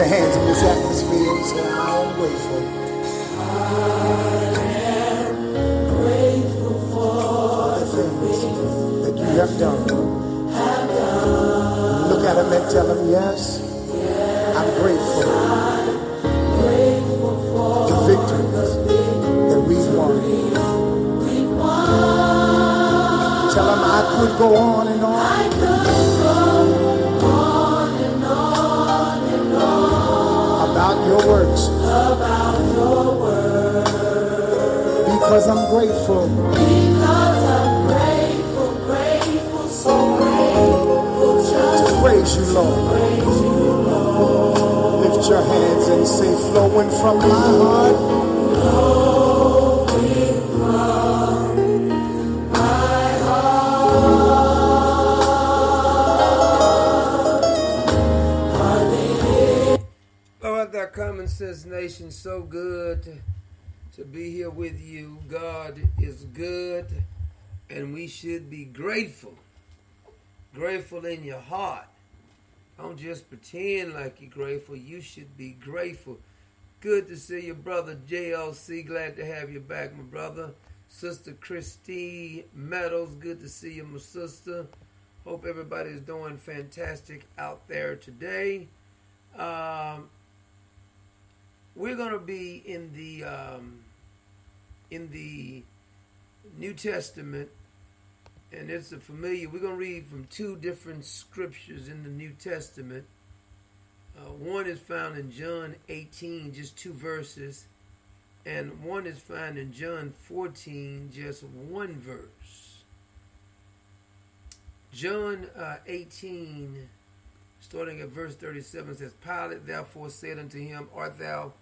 your hands and say, flowing from my heart. Lord, that common sense nation, so good to be here with you. God is good, and we should be grateful. Grateful in your heart. Don't just pretend like you're grateful. You should be grateful. Good to see you, brother JLC. Glad to have you back, my brother. Sister Christy Meadows. Good to see you, my sister. Hope everybody's doing fantastic out there today. Um, we're going to be in the um, in the New Testament, and it's a familiar. We're going to read from two different scriptures in the New Testament. Uh, one is found in John 18, just two verses, and one is found in John 14, just one verse. John uh, 18, starting at verse 37, says, Pilate therefore said unto him, Art thou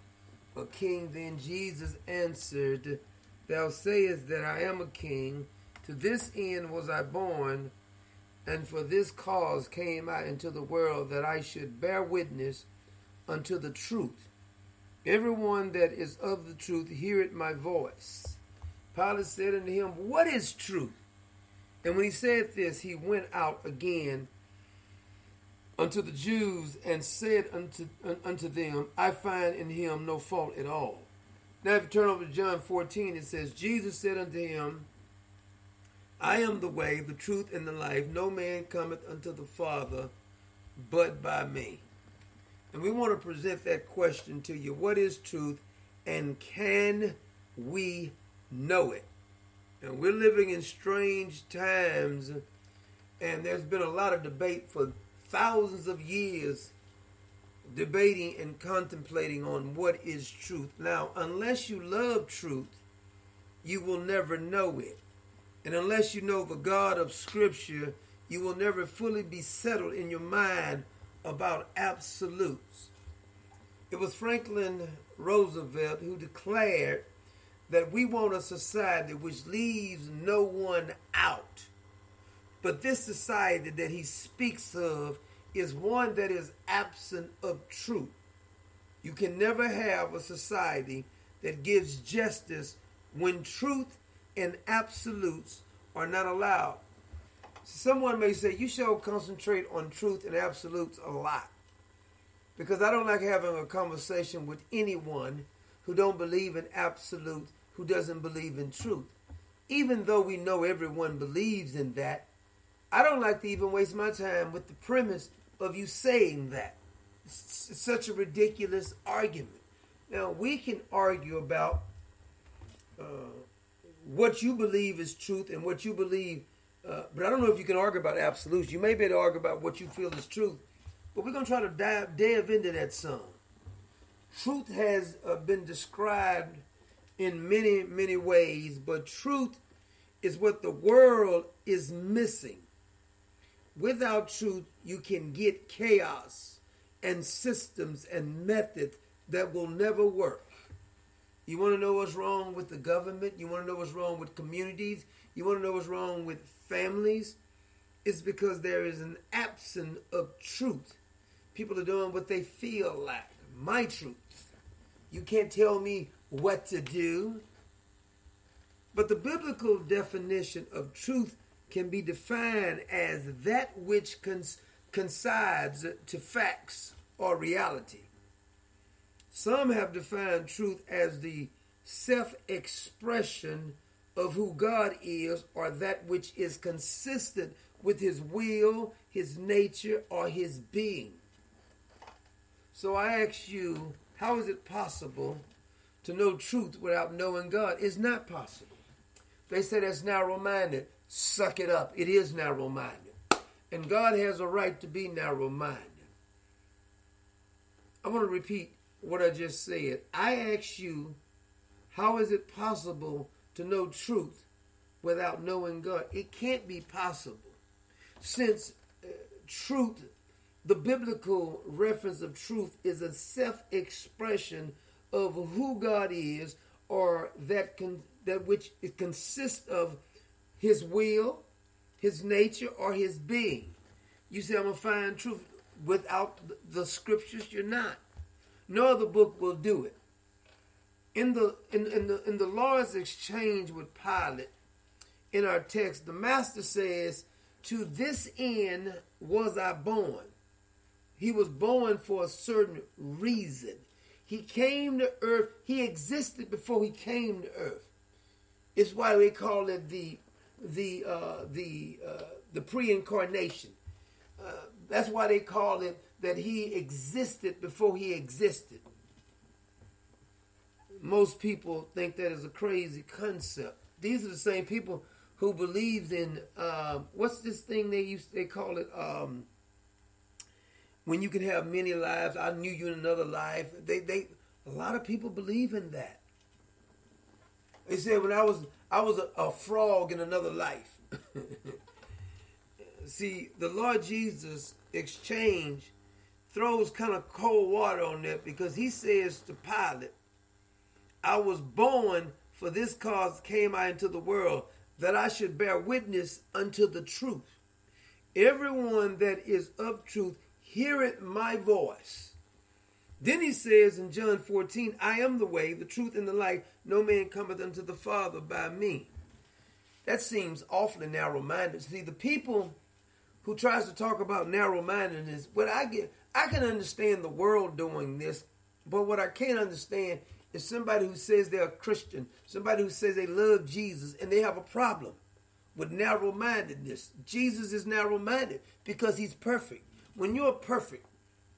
a king? Then Jesus answered, Thou sayest that I am a king. To this end was I born, and for this cause came I into the world, that I should bear witness unto the truth. Everyone that is of the truth heareth my voice. Pilate said unto him, What is truth? And when he said this, he went out again unto the Jews and said unto, un- unto them, I find in him no fault at all. Now, if you turn over to John 14, it says, Jesus said unto him, I am the way, the truth, and the life. No man cometh unto the Father but by me. And we want to present that question to you. What is truth and can we know it? And we're living in strange times, and there's been a lot of debate for thousands of years debating and contemplating on what is truth. Now, unless you love truth, you will never know it. And unless you know the God of Scripture, you will never fully be settled in your mind about absolutes. It was Franklin Roosevelt who declared that we want a society which leaves no one out. But this society that he speaks of is one that is absent of truth. You can never have a society that gives justice when truth and absolutes are not allowed. Someone may say, You should concentrate on truth and absolutes a lot. Because I don't like having a conversation with anyone who don't believe in absolute, who doesn't believe in truth. Even though we know everyone believes in that, I don't like to even waste my time with the premise of you saying that. It's such a ridiculous argument. Now, we can argue about uh, what you believe is truth and what you believe, uh, but I don't know if you can argue about absolutes. You may be able to argue about what you feel is truth, but we're going to try to dive, into that some. Truth has uh, been described in many, many ways, but truth is what the world is missing. Without truth, you can get chaos and systems and methods that will never work. You want to know what's wrong with the government? You want to know what's wrong with communities? You want to know what's wrong with families? It's because there is an absence of truth. People are doing what they feel like. My truth. You can't tell me what to do. But the biblical definition of truth can be defined as that which cons- coincides to facts or reality. Some have defined truth as the self expression of who God is or that which is consistent with his will, his nature, or his being. So I ask you, how is it possible to know truth without knowing God? It's not possible. They say that's narrow minded. Suck it up. It is narrow minded. And God has a right to be narrow minded. I want to repeat what I just said. I ask you, how is it possible to know truth without knowing God? It can't be possible. Since uh, truth, the biblical reference of truth is a self expression of who God is or that con- that which it consists of his will, his nature, or his being. You say, I'm going to find truth without the scriptures, you're not. No other book will do it. In the in, in the in the Lord's exchange with Pilate, in our text, the master says, To this end was I born. He was born for a certain reason. He came to earth. He existed before he came to earth. It's why we call it the the uh, the uh, the pre-incarnation. Uh, that's why they call it that he existed before he existed. Most people think that is a crazy concept. These are the same people who believed in uh, what's this thing they used they call it um, when you can have many lives. I knew you in another life. They they a lot of people believe in that. They said when I was I was a, a frog in another life. See, the Lord Jesus exchange throws kind of cold water on that because he says to Pilate, I was born for this cause came I into the world, that I should bear witness unto the truth. Everyone that is of truth heareth my voice. Then he says in John 14, I am the way, the truth, and the life. No man cometh unto the Father by me. That seems awfully narrow minded. See, the people who tries to talk about narrow mindedness, what I get, I can understand the world doing this, but what I can't understand is somebody who says they're a Christian, somebody who says they love Jesus, and they have a problem with narrow mindedness. Jesus is narrow minded because he's perfect. When you're perfect,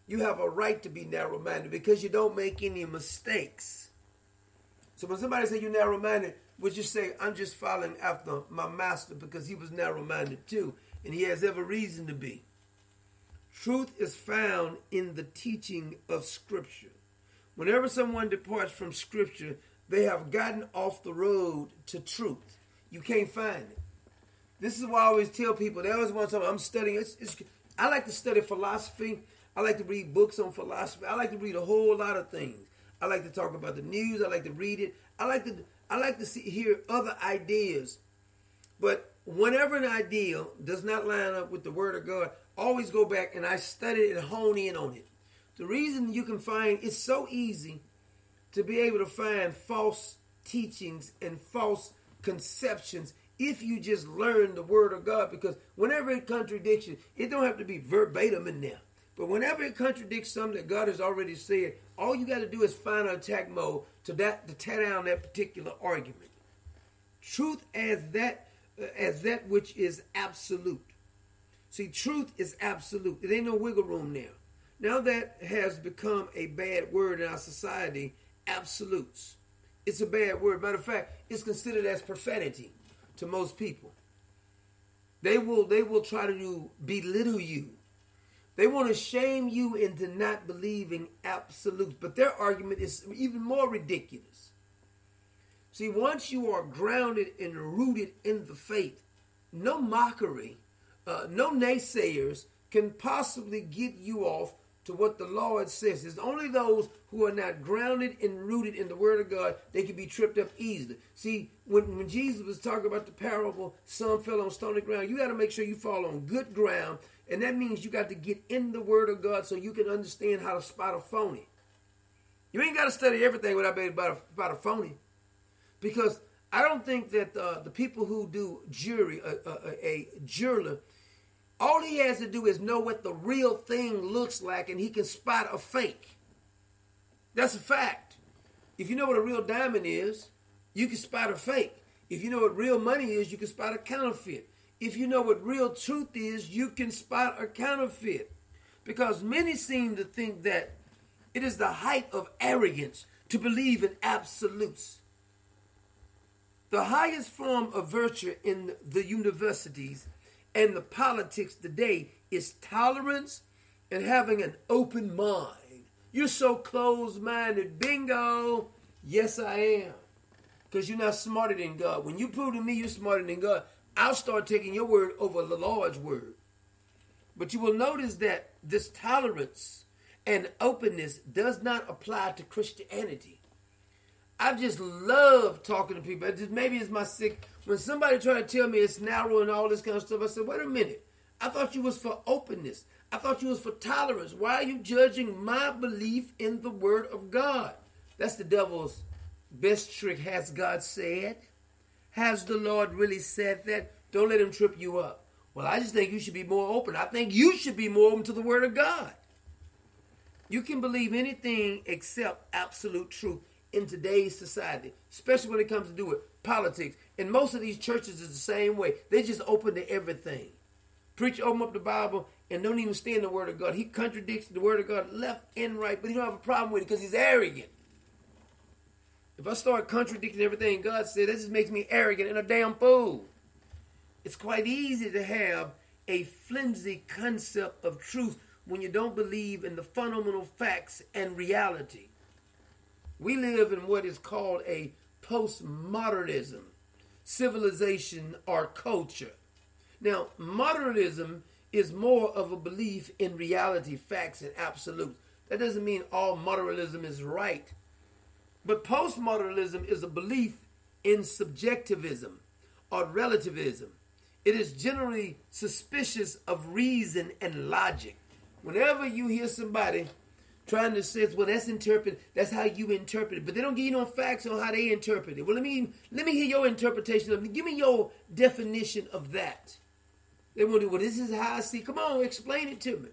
you have a right to be narrow minded because you don't make any mistakes. So when somebody say you're narrow minded, would you say I'm just following after my master because he was narrow minded too, and he has every reason to be. Truth is found in the teaching of Scripture. Whenever someone departs from Scripture, they have gotten off the road to truth. You can't find it. This is why I always tell people. They always want to. I'm studying. It's, it's, I like to study philosophy. I like to read books on philosophy. I like to read a whole lot of things. I like to talk about the news. I like to read it. I like to. I like to see, hear other ideas. But whenever an idea does not line up with the Word of God, always go back and I study it and hone in on it. The reason you can find it's so easy to be able to find false teachings and false conceptions if you just learn the word of God because whenever it contradicts you, it don't have to be verbatim in there. But whenever it contradicts something that God has already said, all you got to do is find an attack mode to that to tear down that particular argument. Truth as that uh, as that which is absolute. See, truth is absolute. There ain't no wiggle room there. Now that has become a bad word in our society, absolutes. It's a bad word. Matter of fact, it's considered as profanity to most people. They will they will try to belittle you. They want to shame you into not believing absolutes. But their argument is even more ridiculous. See, once you are grounded and rooted in the faith, no mockery uh, no naysayers can possibly get you off to what the Lord says. It's only those who are not grounded and rooted in the Word of God they can be tripped up easily. See, when, when Jesus was talking about the parable, some fell on stony ground. You got to make sure you fall on good ground, and that means you got to get in the Word of God so you can understand how to spot a phony. You ain't got to study everything without being about a, about a phony, because I don't think that uh, the people who do jury, a, a, a, a All he has to do is know what the real thing looks like and he can spot a fake. That's a fact. If you know what a real diamond is, you can spot a fake. If you know what real money is, you can spot a counterfeit. If you know what real truth is, you can spot a counterfeit. Because many seem to think that it is the height of arrogance to believe in absolutes. The highest form of virtue in the universities and the politics today is tolerance and having an open mind. You're so closed minded. Bingo. Yes, I am. Because you're not smarter than God. When you prove to me you're smarter than God, I'll start taking your word over the Lord's word. But you will notice that this tolerance and openness does not apply to Christianity. I just love talking to people. It just, maybe it's my sick. When somebody try to tell me it's narrow and all this kind of stuff, I said, wait a minute. I thought you was for openness. I thought you was for tolerance. Why are you judging my belief in the word of God? That's the devil's best trick. Has God said? Has the Lord really said that? Don't let him trip you up. Well, I just think you should be more open. I think you should be more open to the word of God. You can believe anything except absolute truth in today's society, especially when it comes to do with politics. And most of these churches is the same way. They just open to everything. Preacher open up the Bible and don't even stand the Word of God. He contradicts the Word of God left and right, but he don't have a problem with it because he's arrogant. If I start contradicting everything God said, that just makes me arrogant and a damn fool. It's quite easy to have a flimsy concept of truth when you don't believe in the fundamental facts and reality. We live in what is called a postmodernism, civilization, or culture. Now, modernism is more of a belief in reality, facts, and absolutes. That doesn't mean all modernism is right. But postmodernism is a belief in subjectivism or relativism. It is generally suspicious of reason and logic. Whenever you hear somebody trying to say, well, that's interpret, that's how you interpret it, but they don't give you no facts on how they interpret it. Well, let me let me hear your interpretation of it. Give me your definition of that. They want to, well, this is how I see. Come on, explain it to me.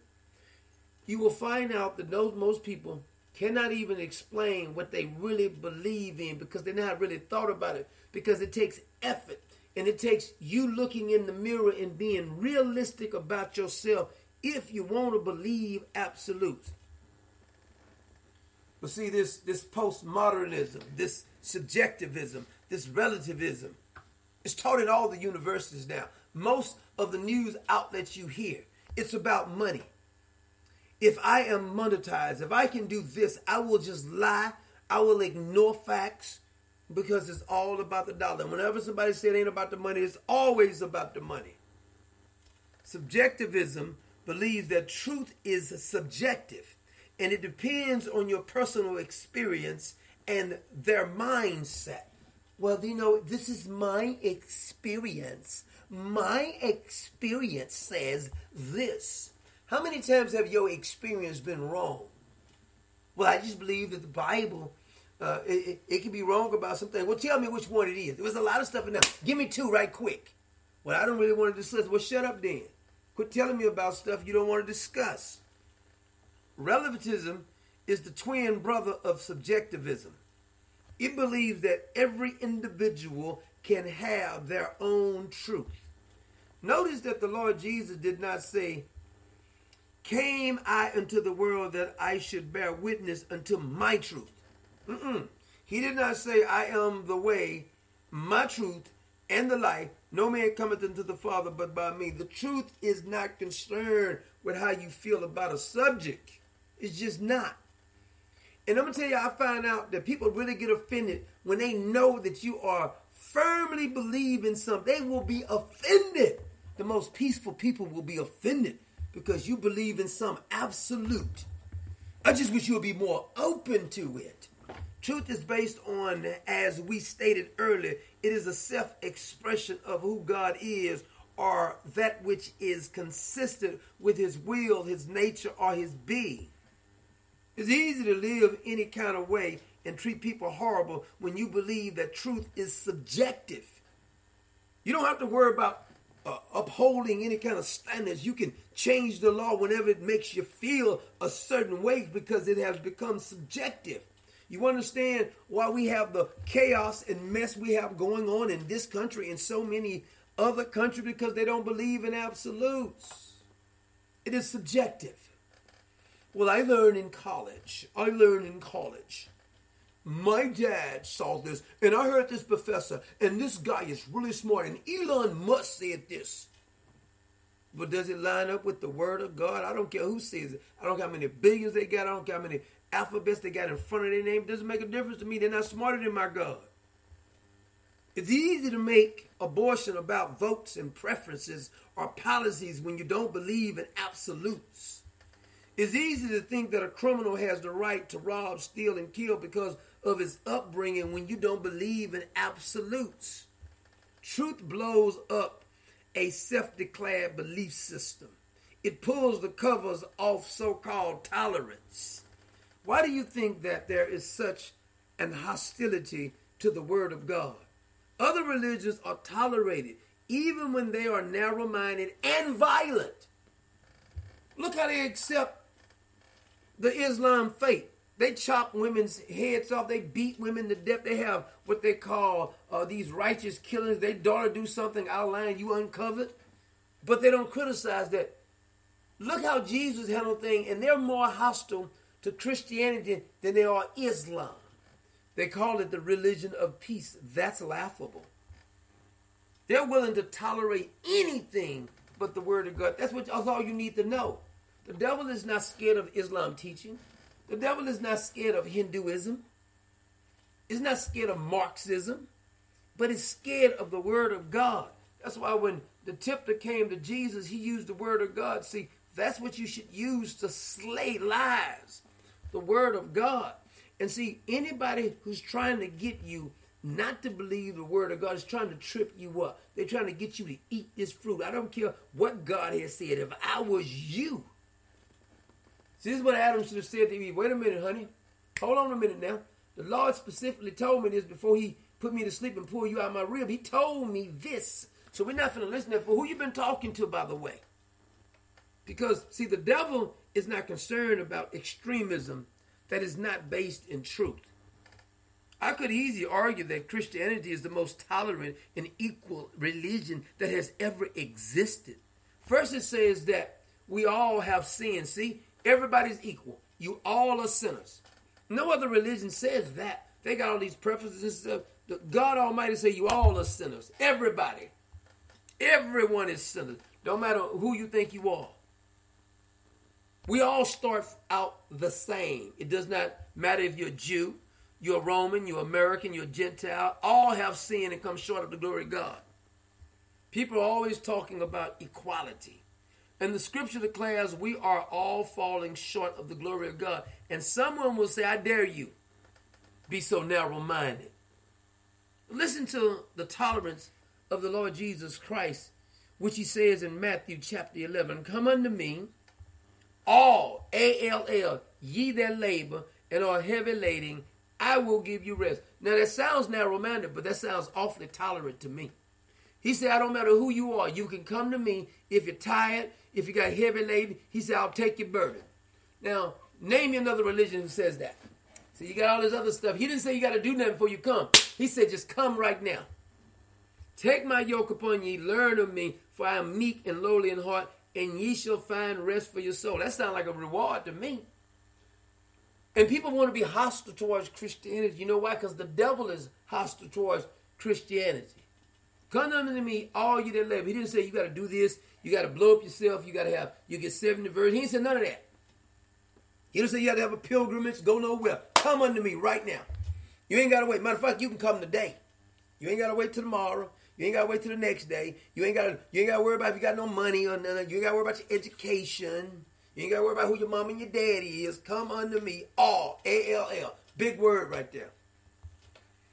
You will find out that those most people cannot even explain what they really believe in because they not really thought about it. Because it takes effort and it takes you looking in the mirror and being realistic about yourself if you want to believe absolutes. But see, this this postmodernism, this subjectivism, this relativism, it's taught in all the universities now. Most of the news outlets you hear, it's about money. If I am monetized, if I can do this, I will just lie. I will ignore facts because it's all about the dollar. And Whenever somebody says it ain't about the money, it's always about the money. Subjectivism believes that truth is subjective and it depends on your personal experience and their mindset. Well, you know, this is my experience. My experience says this. How many times have your experience been wrong? Well, I just believe that the Bible, uh, it, it, it, can be wrong about something. Well, tell me which one it is. There was a lot of stuff in there. Give me two right quick. Well, I don't really want to discuss. Well, shut up then. Quit telling me about stuff you don't want to discuss. Relativism is the twin brother of subjectivism. It believes that every individual can have their own truth. Notice that the Lord Jesus did not say, Came I into the world that I should bear witness unto my truth. Mm-mm. He did not say, I am the way, my truth, and the life. No man cometh unto the Father but by me. The truth is not concerned with how you feel about a subject. It's just not. And I'm gonna tell you, I find out that people really get offended when they know that you are firmly believe in something. They will be offended. The most peaceful people will be offended because you believe in some absolute. I just wish you would be more open to it. Truth is based on, as we stated earlier, it is a self expression of who God is or that which is consistent with His will, His nature, or His being. It's easy to live any kind of way and treat people horrible when you believe that truth is subjective. You don't have to worry about uh, upholding any kind of standards. You can change the law whenever it makes you feel a certain way because it has become subjective. You understand why we have the chaos and mess we have going on in this country and so many other countries because they don't believe in absolutes. It is subjective. Well, I learned in college. I learned in college. My dad saw this, and I heard this professor, and this guy is really smart, and Elon Musk said this. But does it line up with the word of God? I don't care who says it. I don't care how many billions they got. I don't care how many alphabets they got in front of their name. It doesn't make a difference to me. They're not smarter than my God. It's easy to make abortion about votes and preferences or policies when you don't believe in absolutes. It's easy to think that a criminal has the right to rob, steal, and kill because of his upbringing when you don't believe in absolutes. Truth blows up a self declared belief system, it pulls the covers off so called tolerance. Why do you think that there is such an hostility to the Word of God? Other religions are tolerated even when they are narrow minded and violent. Look how they accept the Islam faith. They chop women's heads off. They beat women to death. They have what they call uh, these righteous killings. Their daughter do something outline you uncovered, but they don't criticize that. Look how Jesus handled things, and they're more hostile to Christianity than they are Islam. They call it the religion of peace. That's laughable. They're willing to tolerate anything but the word of God. That's what that's all you need to know. The devil is not scared of Islam teaching. The devil is not scared of Hinduism. He's not scared of Marxism, but he's scared of the word of God. That's why when the tempter came to Jesus, he used the word of God. See, that's what you should use to slay lies. The word of God. And see, anybody who's trying to get you not to believe the word of God is trying to trip you up. They're trying to get you to eat this fruit. I don't care what God has said. If I was you, see, this is what Adam should have said to Eve. Wait a minute, honey. Hold on a minute now. The Lord specifically told me this before he put me to sleep and pulled you out of my rib. He told me this. So we're not going to listen to for who you've been talking to, by the way. Because, see, the devil is not concerned about extremism that is not based in truth. I could easily argue that Christianity is the most tolerant and equal religion that has ever existed. First, it says that we all have sin. See, everybody's equal. You all are sinners. No other religion says that. They got all these preferences and stuff. God Almighty say you all are sinners. Everybody. Everyone is sinners. Don't matter who you think you are. We all start out the same. It does not matter if you're Jew, you're Roman, you're American, you're Gentile. All have sinned and come short of the glory of God. People are always talking about equality. And the scripture declares we are all falling short of the glory of God. And someone will say, I dare you, be so narrow minded. Listen to the tolerance of the Lord Jesus Christ, which he says in Matthew chapter 11 Come unto me all, A L L, ye that labor and are heavy laden, I will give you rest. Now that sounds narrow minded, but that sounds awfully tolerant to me. He said, I don't matter who you are, you can come to me if you're tired, if you got heavy laden. He said, I'll take your burden. Now, name me another religion who says that. So you got all this other stuff. He didn't say you got to do nothing before you come. He said, just come right now. Take my yoke upon ye, learn of me, for I am meek and lowly in heart, and ye shall find rest for your soul. That sounds like a reward to me. And people want to be hostile towards Christianity. You know why? Because the devil is hostile towards Christianity. Come unto me, all you that labor. He didn't say you got to do this, you got to blow up yourself, you got to have, you get 70 verses. He didn't say none of that. He didn't say you got to have a pilgrimage, go nowhere. Come unto me right now. You ain't got to wait. Matter of fact, you can come today. You ain't got to wait till tomorrow. You ain't gotta wait till the next day. You ain't gotta you ain't gotta worry about if you got no money or nothing. You ain't gotta worry about your education. You ain't gotta worry about who your mom and your daddy is. Come unto me, all A L L. Big word right there.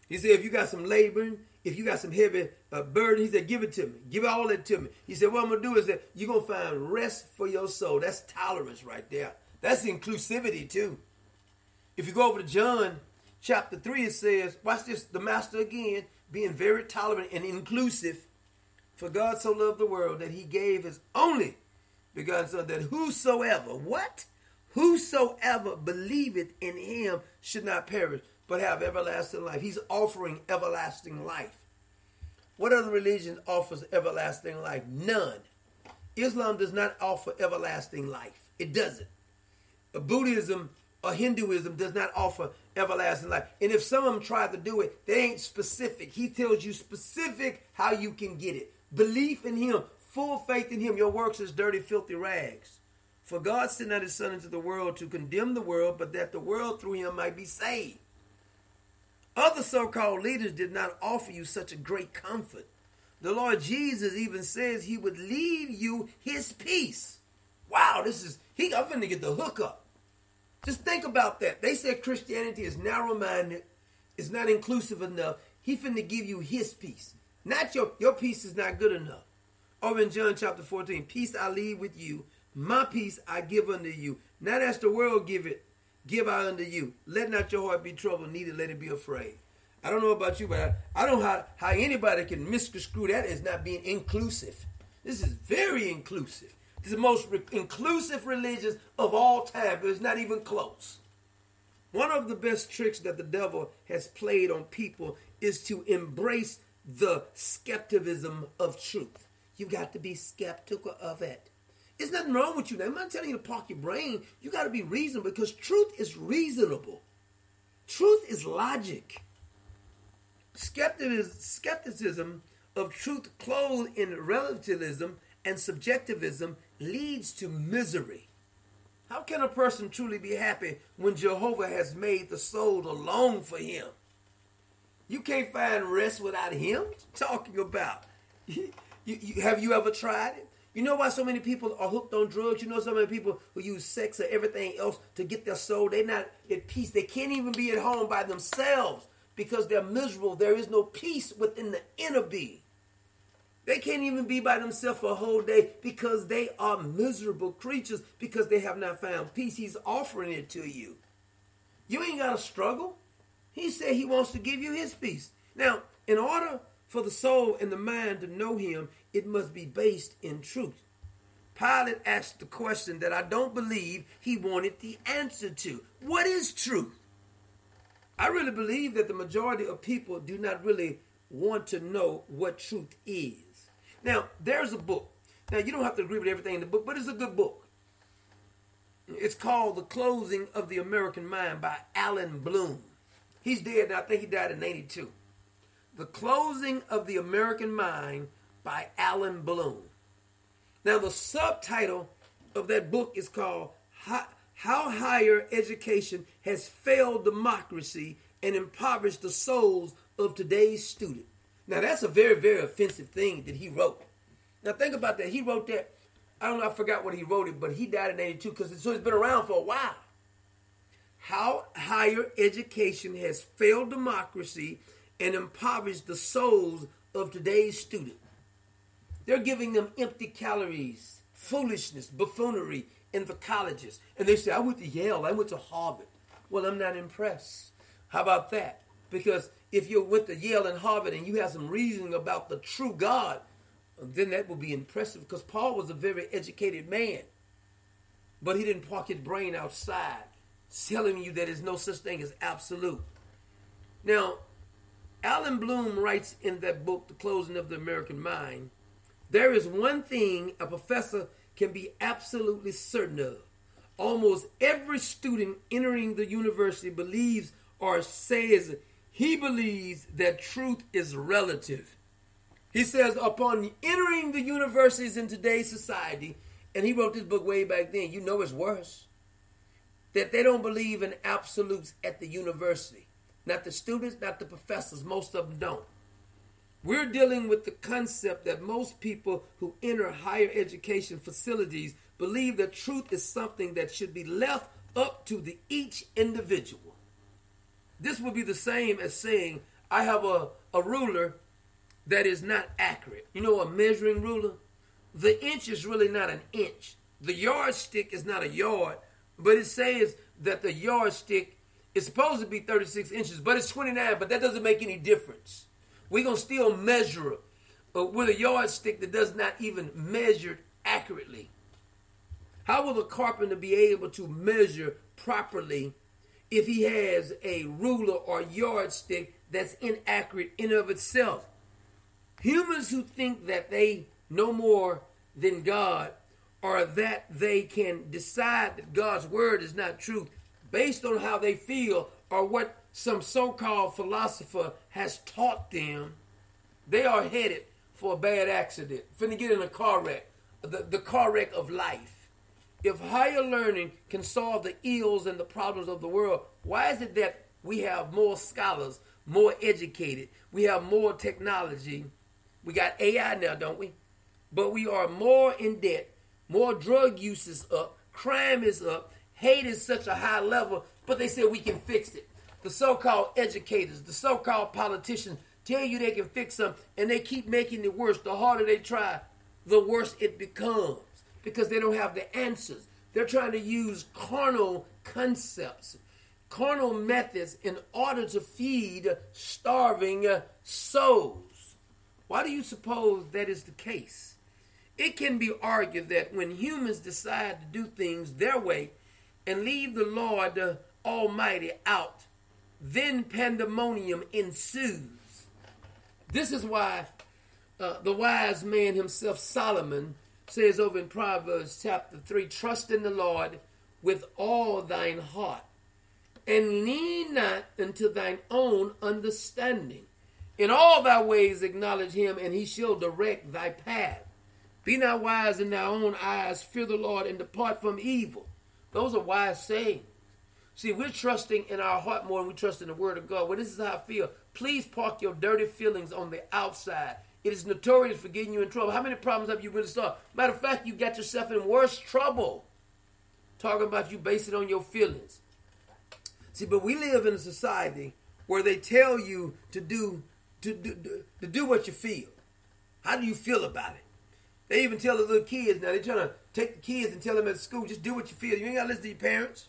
He said, if you got some laboring, if you got some heavy uh, burden, he said, give it to me. Give all that to me. He said, what I'm gonna do is that you're gonna find rest for your soul. That's tolerance right there. That's inclusivity too. If you go over to John chapter 3, it says, watch this, the master again being very tolerant and inclusive For God so loved the world that he gave his only begotten Son, that whosoever, what? Whosoever believeth in him should not perish, but have everlasting life. He's offering everlasting life. What other religion offers everlasting life? None. Islam does not offer everlasting life. It doesn't. Uh, Buddhism or Hinduism does not offer everlasting life. And if some of them try to do it, they ain't specific. He tells you specific how you can get it. Belief in him, full faith in him. Your works is dirty, filthy rags. For God sent not his son into the world to condemn the world, but that the world through him might be saved. Other so-called leaders did not offer you such a great comfort. The Lord Jesus even says he would leave you his peace. Wow, this is he I'm finna get the hookup. Just think about that. They said Christianity is narrow-minded, it's not inclusive enough. He finna give you his peace. Not your your peace is not good enough. Over in John chapter 14, peace I leave with you, my peace I give unto you. Not as the world give it, give I unto you. Let not your heart be troubled, neither let it be afraid. I don't know about you, but I, I don't know how, how anybody can misconstrue that as not being inclusive. This is very inclusive. It's the most re- inclusive religion of all time, but it's not even close. One of the best tricks that the devil has played on people is to embrace the skepticism of truth. You got to be skeptical of it. There's nothing wrong with you. Now, I'm not telling you to park your brain. You got to be reasonable because truth is reasonable. Truth is logic. Skepticism, skepticism of truth clothed in relativism and subjectivism leads to misery. How can a person truly be happy when Jehovah has made the soul to long for him? You can't find rest without him. Talking about, you, you, have you ever tried it? You know why so many people are hooked on drugs? You know so many people who use sex or everything else to get their soul. They're not at peace. They can't even be at home by themselves because they're miserable. There is no peace within the inner being. They can't even be by themselves for a whole day because they are miserable creatures because they have not found peace. He's offering it to you. You ain't got to struggle. He said he wants to give you his peace. Now, in order for the soul and the mind to know him, it must be based in truth. Pilate asked the question that I don't believe he wanted the answer to. What is truth? I really believe that the majority of people do not really want to know what truth is. Now, there's a book. Now, you don't have to agree with everything in the book, but it's a good book. It's called The Closing of the American Mind by Allan Bloom. He's dead. I think he died in 82. The Closing of the American Mind by Allan Bloom. Now, the subtitle of that book is called How Higher Education Has Failed Democracy and Impoverished the Souls of Today's Student. Now, that's a very, very offensive thing that he wrote. Now, think about that. He wrote that. I don't know, I forgot what he wrote it, but he died in 82 because so it's been around for a while. How higher education has failed democracy and impoverished the souls of today's student. They're giving them empty calories, foolishness, buffoonery in the colleges. And they say, I went to Yale, I went to Harvard. Well, I'm not impressed. How about that? Because if you went to Yale and Harvard and you have some reasoning about the true God, then that will be impressive because Paul was a very educated man. But he didn't park his brain outside, telling you that there's no such thing as absolute. Now, Allan Bloom writes in that book, The Closing of the American Mind, there is one thing a professor can be absolutely certain of. Almost every student entering the university believes or says he believes that truth is relative. He says, upon entering the universities in today's society, and he wrote this book way back then, you know it's worse, that they don't believe in absolutes at the university. Not the students, not the professors. Most of them don't. We're dealing with the concept that most people who enter higher education facilities believe that truth is something that should be left up to the each individual. This would be the same as saying, I have a, a ruler that is not accurate. You know, a measuring ruler? The inch is really not an inch. The yardstick is not a yard, but it says that the yardstick is supposed to be 36 inches, but it's 29, but that doesn't make any difference. We're going to still measure uh, with a yardstick that does not even measure accurately? How will a carpenter be able to measure properly if he has a ruler or yardstick that's inaccurate in of itself? Humans who think that they know more than God or that they can decide that God's word is not truth based on how they feel or what some so-called philosopher has taught them, they are headed for a bad accident. Finna get in a car wreck, the, the car wreck of life. If higher learning can solve the ills and the problems of the world, why is it that we have more scholars, more educated, we have more technology? We got AI now, don't we? But we are more in debt, more drug use is up, crime is up, hate is such a high level, but they say we can fix it. The so-called educators, the so-called politicians tell you they can fix them, and they keep making it worse. The harder they try, the worse it becomes because they don't have the answers. They're trying to use carnal concepts, carnal methods in order to feed starving souls. Why do you suppose that is the case? It can be argued that when humans decide to do things their way and leave the Lord Almighty out, then pandemonium ensues. This is why uh, the wise man himself, Solomon, says over in Proverbs chapter 3 Trust in the Lord with all thine heart, and lean not unto thine own understanding. In all thy ways acknowledge him, and he shall direct thy path. Be not wise in thy own eyes, fear the Lord, and depart from evil. Those are wise sayings. See, we're trusting in our heart more than we trust in the word of God. Well, this is how I feel. Please park your dirty feelings on the outside it is notorious for getting you in trouble. How many problems have you really solved? Matter of fact, you got yourself in worse trouble talking about you it on your feelings. See, but we live in a society where they tell you to do to do, to do what you feel. How do you feel about it? They even tell the little kids now. They're trying to take the kids and tell them at school, just do what you feel. You ain't got to listen to your parents.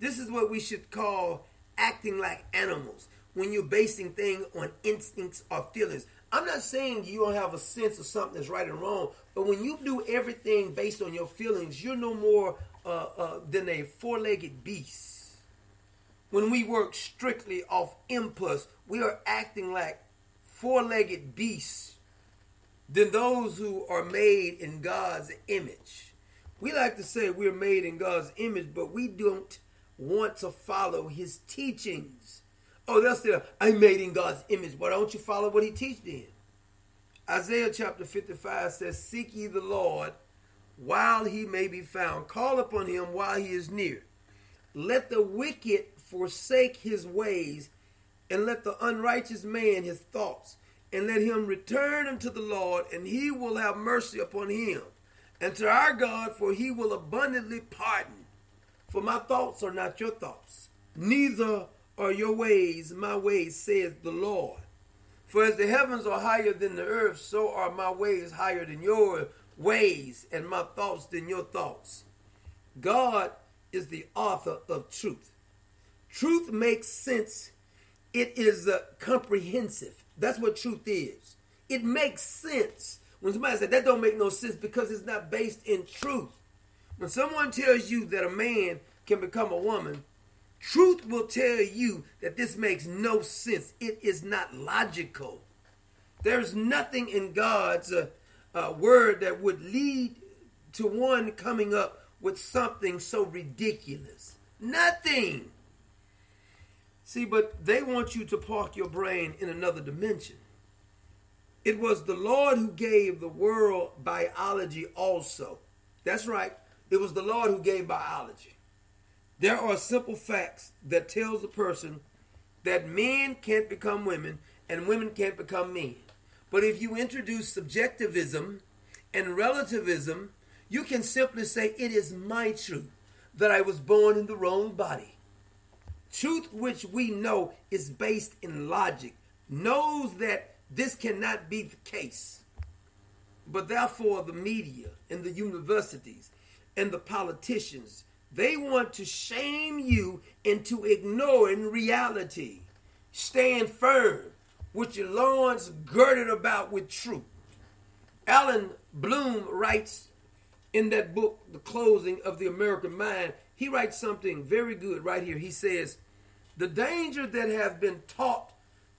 This is what we should call acting like animals when you're basing things on instincts or feelings. I'm not saying you don't have a sense of something that's right and wrong, but when you do everything based on your feelings, you're no more uh, uh, than a four legged beast. When we work strictly off impulse, we are acting like four legged beasts than those who are made in God's image. We like to say we're made in God's image, but we don't want to follow his teachings. Oh, they'll say, I'm made in God's image. Why don't you follow what he teach then? Isaiah chapter 55 says, Seek ye the Lord while he may be found. Call upon him while he is near. Let the wicked forsake his ways, and let the unrighteous man his thoughts, and let him return unto the Lord, and he will have mercy upon him. And to our God, for he will abundantly pardon. For my thoughts are not your thoughts, neither are your ways my ways, says the Lord. For as the heavens are higher than the earth, so are my ways higher than your ways, and my thoughts than your thoughts. God is the author of truth. Truth makes sense. It is uh, comprehensive. That's what truth is. It makes sense. When somebody said that don't make no sense because it's not based in truth. When someone tells you that a man can become a woman, Truth will tell you that this makes no sense. It is not logical. There's nothing in God's uh, uh, word that would lead to one coming up with something so ridiculous. Nothing. See, but they want you to park your brain in another dimension. It was the Lord who gave the world biology also. That's right. It was the Lord who gave biology. There are simple facts that tells a person that men can't become women and women can't become men. But if you introduce subjectivism and relativism, you can simply say it is my truth that I was born in the wrong body. Truth which we know is based in logic knows that this cannot be the case. But therefore, the media and the universities and the politicians they want to shame you into ignoring reality. Stand firm with your loins girded about with truth. Allan Bloom writes in that book, The Closing of the American Mind, he writes something very good right here. He says, The danger that have been taught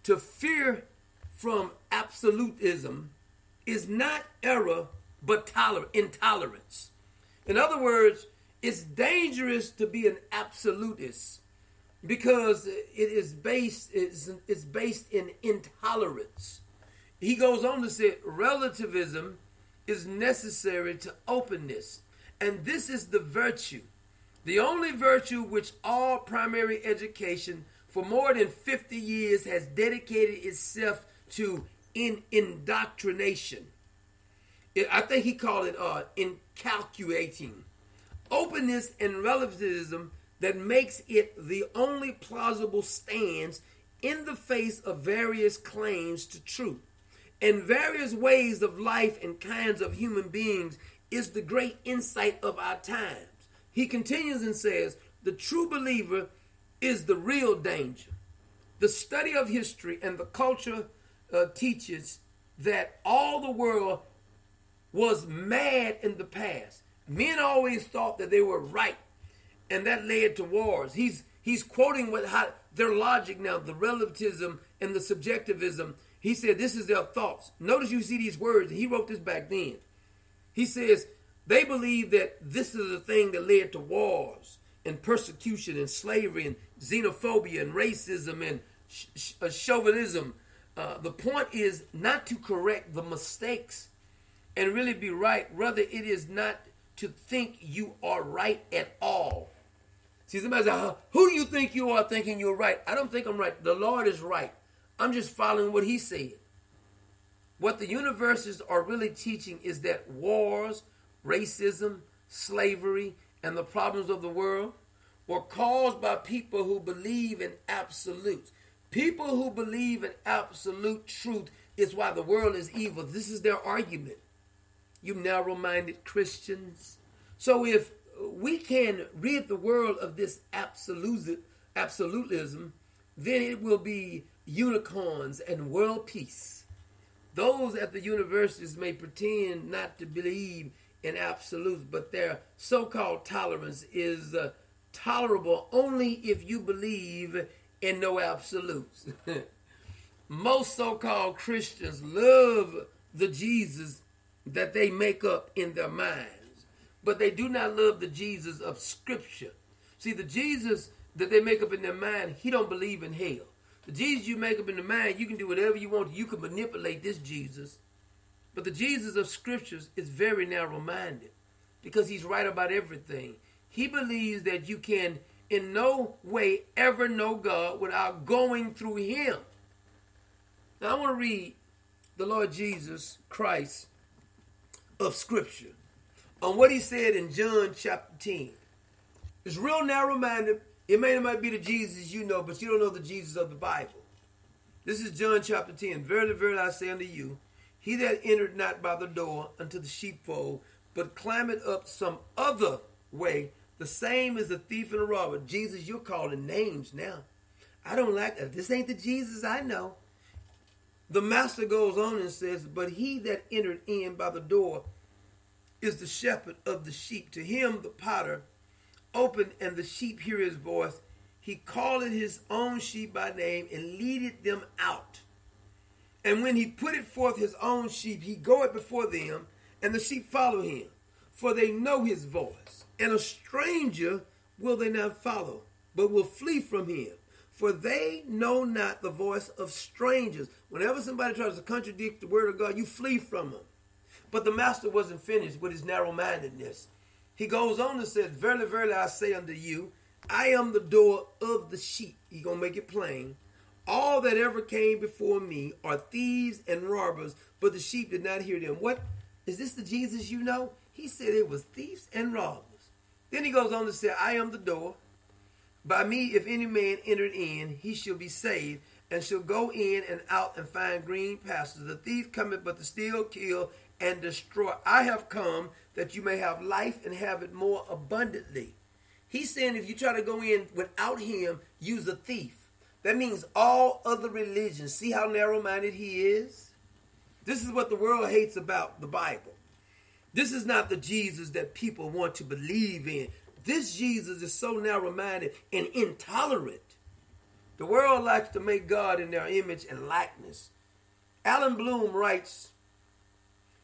to fear from absolutism is not error, but toler- intolerance. In other words, it's dangerous to be an absolutist because it is based it's, it's based in intolerance. He goes on to say relativism is necessary to openness, and this is the virtue, the only virtue which all primary education for more than 50 years has dedicated itself to in indoctrination. I think he called it uh, incalculating. Openness and relativism that makes it the only plausible stance in the face of various claims to truth and various ways of life and kinds of human beings is the great insight of our times. He continues and says, The true believer is the real danger. The study of history and the culture uh, teaches that all the world was mad in the past. Men always thought that they were right, and that led to wars. He's he's quoting what how, their logic now, the relativism and the subjectivism. He said this is their thoughts. Notice you see these words. He wrote this back then. He says they believe that this is the thing that led to wars and persecution and slavery and xenophobia and racism and sh- sh- uh, chauvinism. Uh, the point is not to correct the mistakes and really be right. Rather, it is not to think you are right at all. See, somebody says, Who do you think you are thinking you're right? I don't think I'm right. The Lord is right. I'm just following what He said. What the universes are really teaching is that wars, racism, slavery, and the problems of the world were caused by people who believe in absolutes. People who believe in absolute truth is why the world is evil. This is their argument you narrow minded Christians. So if we can rid the world of this absolutism, then it will be unicorns and world peace. Those at the universities may pretend not to believe in absolutes, but their so called tolerance is uh, tolerable only if you believe in no absolutes. Most so called Christians love the Jesus that they make up in their minds, but they do not love the Jesus of Scripture. See, the Jesus that they make up in their mind, he don't believe in hell. The Jesus you make up in the mind, you can do whatever you want. You can manipulate this Jesus. But the Jesus of Scriptures is very narrow-minded because he's right about everything. He believes that you can in no way ever know God without going through him. Now I want to read the Lord Jesus Christ of Scripture on what he said in John chapter 10. It's real narrow minded. It may not be the Jesus you know, but you don't know the Jesus of the Bible. This is John chapter 10. Verily, verily, I say unto you, he that entered not by the door unto the sheepfold, but climbed up some other way, the same as a thief and a robber. Jesus, you're calling names now. I don't like that. This ain't the Jesus I know. The master goes on and says, But he that entered in by the door is the shepherd of the sheep. To him the potter opened, and the sheep hear his voice. He calleth his own sheep by name and leadeth them out. And when he putteth forth his own sheep, he goeth before them, and the sheep follow him, for they know his voice. And a stranger will they not follow, but will flee from him for they know not the voice of strangers. Whenever somebody tries to contradict the word of God, you flee from them. But the master wasn't finished with his narrow mindedness. He goes on and says, Verily, verily, I say unto you, I am the door of the sheep. He's going to make it plain. All that ever came before me are thieves and robbers, but the sheep did not hear them. What? Is this the Jesus you know? He said it was thieves and robbers. Then he goes on to say, I am the door. By me, if any man entered in, he shall be saved, and shall go in and out and find green pastures. The thief cometh but to steal, kill, and destroy. I have come that you may have life and have it more abundantly. He's saying if you try to go in without him, use a thief. That means all other religions. See how narrow minded he is? This is what the world hates about the Bible. This is not the Jesus that people want to believe in. This Jesus is so narrow minded and intolerant. The world likes to make God in their image and likeness. Allan Bloom writes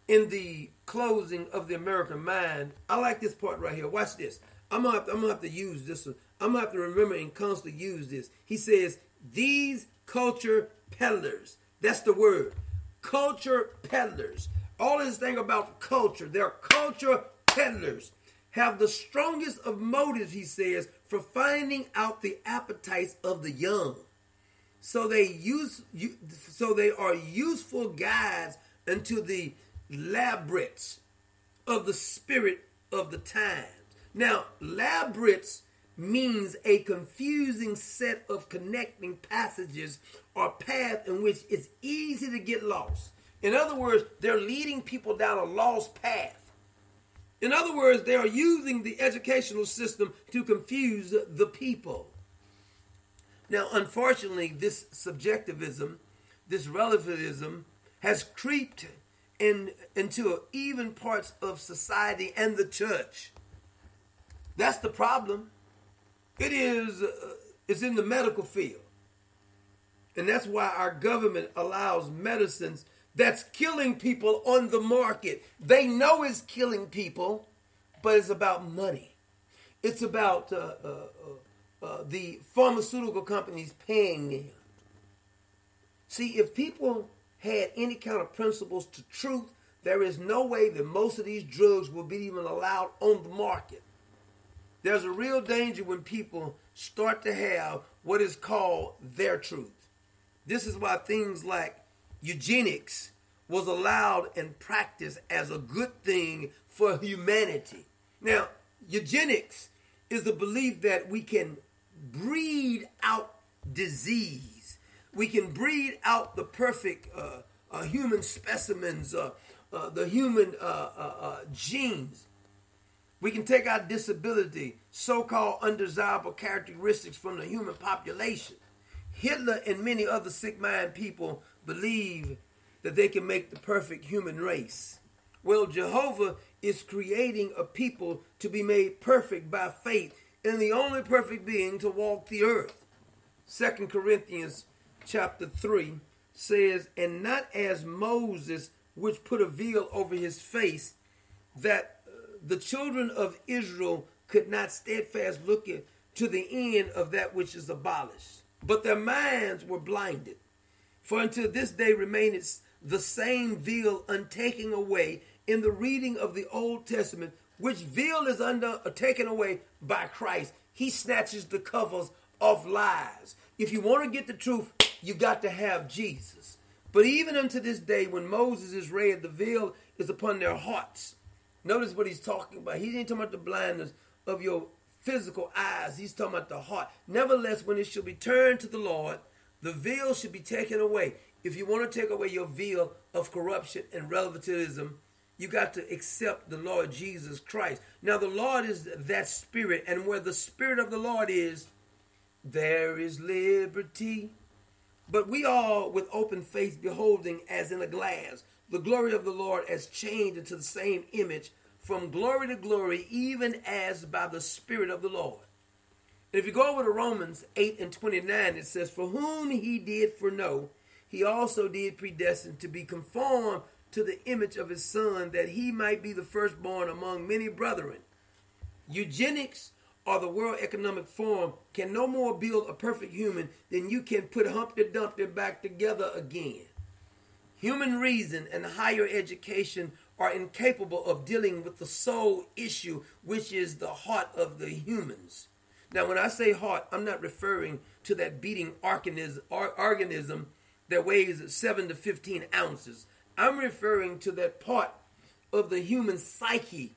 in the closing of the American Mind. I like this part right here. Watch this. I'm gonna, have to, I'm gonna have to use this one. I'm gonna have to remember and constantly use this. He says, These culture peddlers, that's the word. Culture peddlers. All this thing about culture, they're culture peddlers have the strongest of motives, he says, for finding out the appetites of the young. So they use so they are useful guides into the labyrinths of the spirit of the times. Now, labyrinths means a confusing set of connecting passages or path in which it's easy to get lost. In other words, they're leading people down a lost path. In other words, they are using the educational system to confuse the people. Now, unfortunately, this subjectivism, this relativism, has creeped in, into even parts of society and the church. That's the problem. It is uh, it's in the medical field. And that's why our government allows medicines that's killing people on the market. They know it's killing people, but it's about money. It's about uh, uh, uh, uh, the pharmaceutical companies paying them. See, if people had any kind of principles to truth, there is no way that most of these drugs will be even allowed on the market. There's a real danger when people start to have what is called their truth. This is why things like eugenics was allowed and practiced as a good thing for humanity. Now, eugenics is the belief that we can breed out disease. We can breed out the perfect uh, uh, human specimens, uh, uh the human uh, uh, genes. We can take out disability, so called undesirable characteristics from the human population. Hitler and many other sick minded people believe that they can make the perfect human race. Well, Jehovah is creating a people to be made perfect by faith in the only perfect being to walk the earth. Second Corinthians chapter 3 says, And not as Moses, which put a veil over his face, that uh, the children of Israel could not steadfast look to the end of that which is abolished. But their minds were blinded. For until this day remaineth the same veil untaken away in the reading of the Old Testament, which veil is under uh, taken away by Christ. He snatches the covers off lies. If you want to get the truth, you got to have Jesus. But even unto this day, when Moses is read, the veil is upon their hearts. Notice what he's talking about. He ain't talking about the blindness of your physical eyes. He's talking about the heart. Nevertheless, when it shall be turned to the Lord, the veil should be taken away. If you want to take away your veil of corruption and relativism, you got to accept the Lord Jesus Christ. Now, the Lord is that spirit, and where the spirit of the Lord is, there is liberty. But we all, with open face, beholding as in a glass the glory of the Lord as changed into the same image from glory to glory, even as by the Spirit of the Lord. If you go over to Romans 8 and 29, it says, For whom he did foreknow, he also did predestine to be conformed to the image of his son, that he might be the firstborn among many brethren. Eugenics or the World Economic Forum can no more build a perfect human than you can put Humpty Dumpty back together again. Human reason and higher education are incapable of dealing with the soul issue, which is the heart of the humans. Now, when I say heart, I'm not referring to that beating organism, organism that weighs 7 to 15 ounces. I'm referring to that part of the human psyche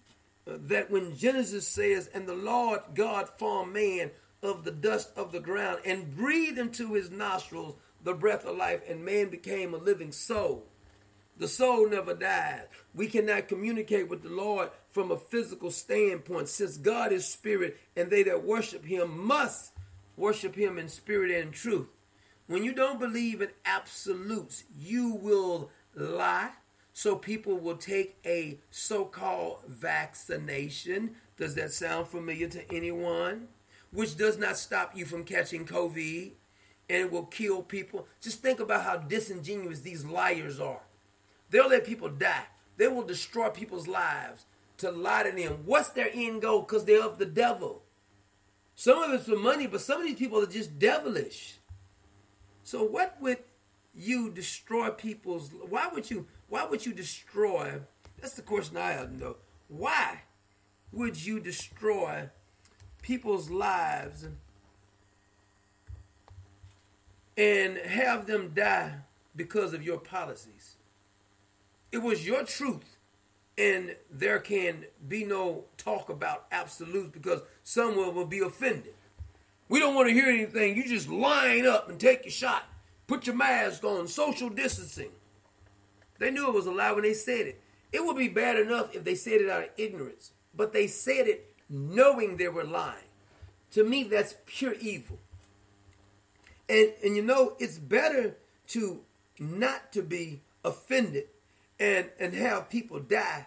uh, that when Genesis says, And the Lord God formed man of the dust of the ground and breathed into his nostrils the breath of life, and man became a living soul. The soul never dies. We cannot communicate with the Lord from a physical standpoint since God is spirit and they that worship him must worship him in spirit and truth. When you don't believe in absolutes, you will lie. So people will take a so called vaccination. Does that sound familiar to anyone? Which does not stop you from catching COVID and it will kill people. Just think about how disingenuous these liars are. They'll let people die, they will destroy people's lives to lie to them. What's their end goal? Because they're of the devil. Some of it's for money, but some of these people are just devilish. So what would you destroy people's why would you why would you destroy that's the question I have though. Why would you destroy people's lives and have them die because of your policies? It was your truth and there can be no talk about absolutes because someone will be offended. We don't want to hear anything. You just line up and take your shot. Put your mask on, social distancing. They knew it was a lie when they said it. It would be bad enough if they said it out of ignorance, but they said it knowing they were lying. To me, that's pure evil. And and you know, it's better to not to be offended and and have people die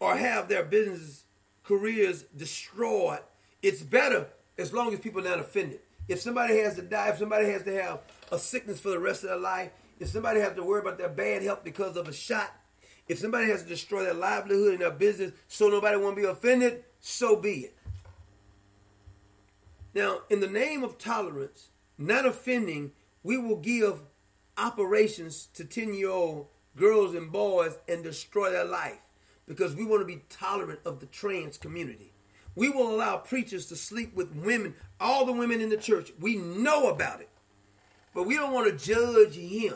or have their business careers destroyed. It's better as long as people are not offended. If somebody has to die, if somebody has to have a sickness for the rest of their life, if somebody has to worry about their bad health because of a shot, if somebody has to destroy their livelihood and their business so nobody won't be offended, so be it. Now, in the name of tolerance, not offending, we will give operations to 10 year old girls and boys and destroy their life because we want to be tolerant of the trans community. We will allow preachers to sleep with women, all the women in the church. We know about it. But we don't want to judge him.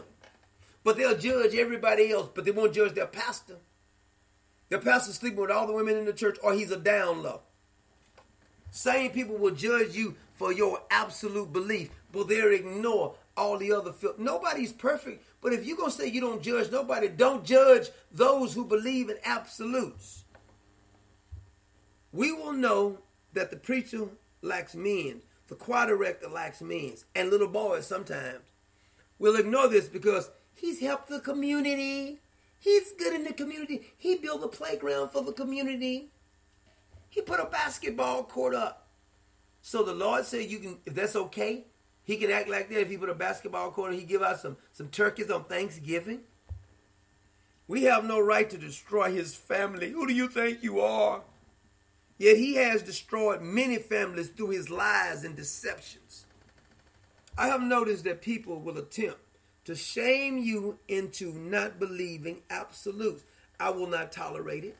But they'll judge everybody else, but they won't judge their pastor. Their pastor sleeping with all the women in the church, or he's a down low. Same people will judge you for your absolute belief, but they'll ignore all the other filth. Nobody's perfect, but if you're going to say you don't judge nobody, don't judge those who believe in absolutes. We will know that the preacher lacks means, the choir director lacks means, and little boys sometimes. We'll ignore this because he's helped the community. He's good in the community. He built a playground for the community. He put a basketball court up. So the Lord said you can if that's okay, he can act like that if he put a basketball court and he give out some, some turkeys on Thanksgiving. We have no right to destroy his family. Who do you think you are? Yet he has destroyed many families through his lies and deceptions. I have noticed that people will attempt to shame you into not believing absolutes. I will not tolerate it.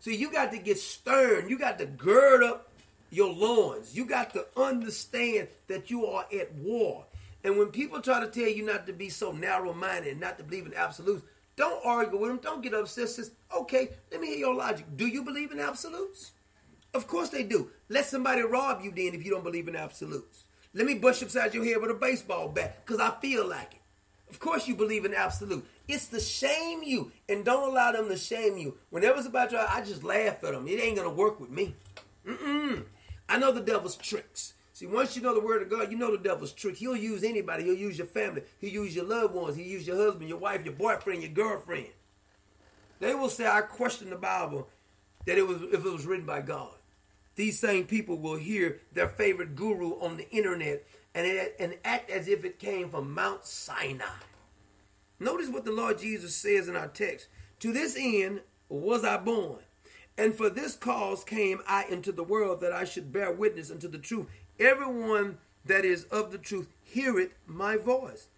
So you got to get stern. You got to gird up your loins. You got to understand that you are at war. And when people try to tell you not to be so narrow minded and not to believe in absolutes, don't argue with them. Don't get upset. Says, okay, let me hear your logic. Do you believe in absolutes? Of course they do. Let somebody rob you then if you don't believe in absolutes. Let me bust upside your head with a baseball bat because I feel like it. Of course you believe in absolute. It's to shame you and don't allow them to shame you. Whenever it's about you, I just laugh at them. It ain't going to work with me. Mm-mm. I know the devil's tricks. See, once you know the word of God, you know the devil's trick. He'll use anybody. He'll use your family. He'll use your loved ones. He'll use your husband, your wife, your boyfriend, your girlfriend. They will say, I question the Bible that it was if it was written by God. These same people will hear their favorite guru on the internet and, it, and act as if it came from Mount Sinai. Notice what the Lord Jesus says in our text. To this end was I born and for this cause came I into the world that I should bear witness unto the truth. Everyone that is of the truth heareth my voice.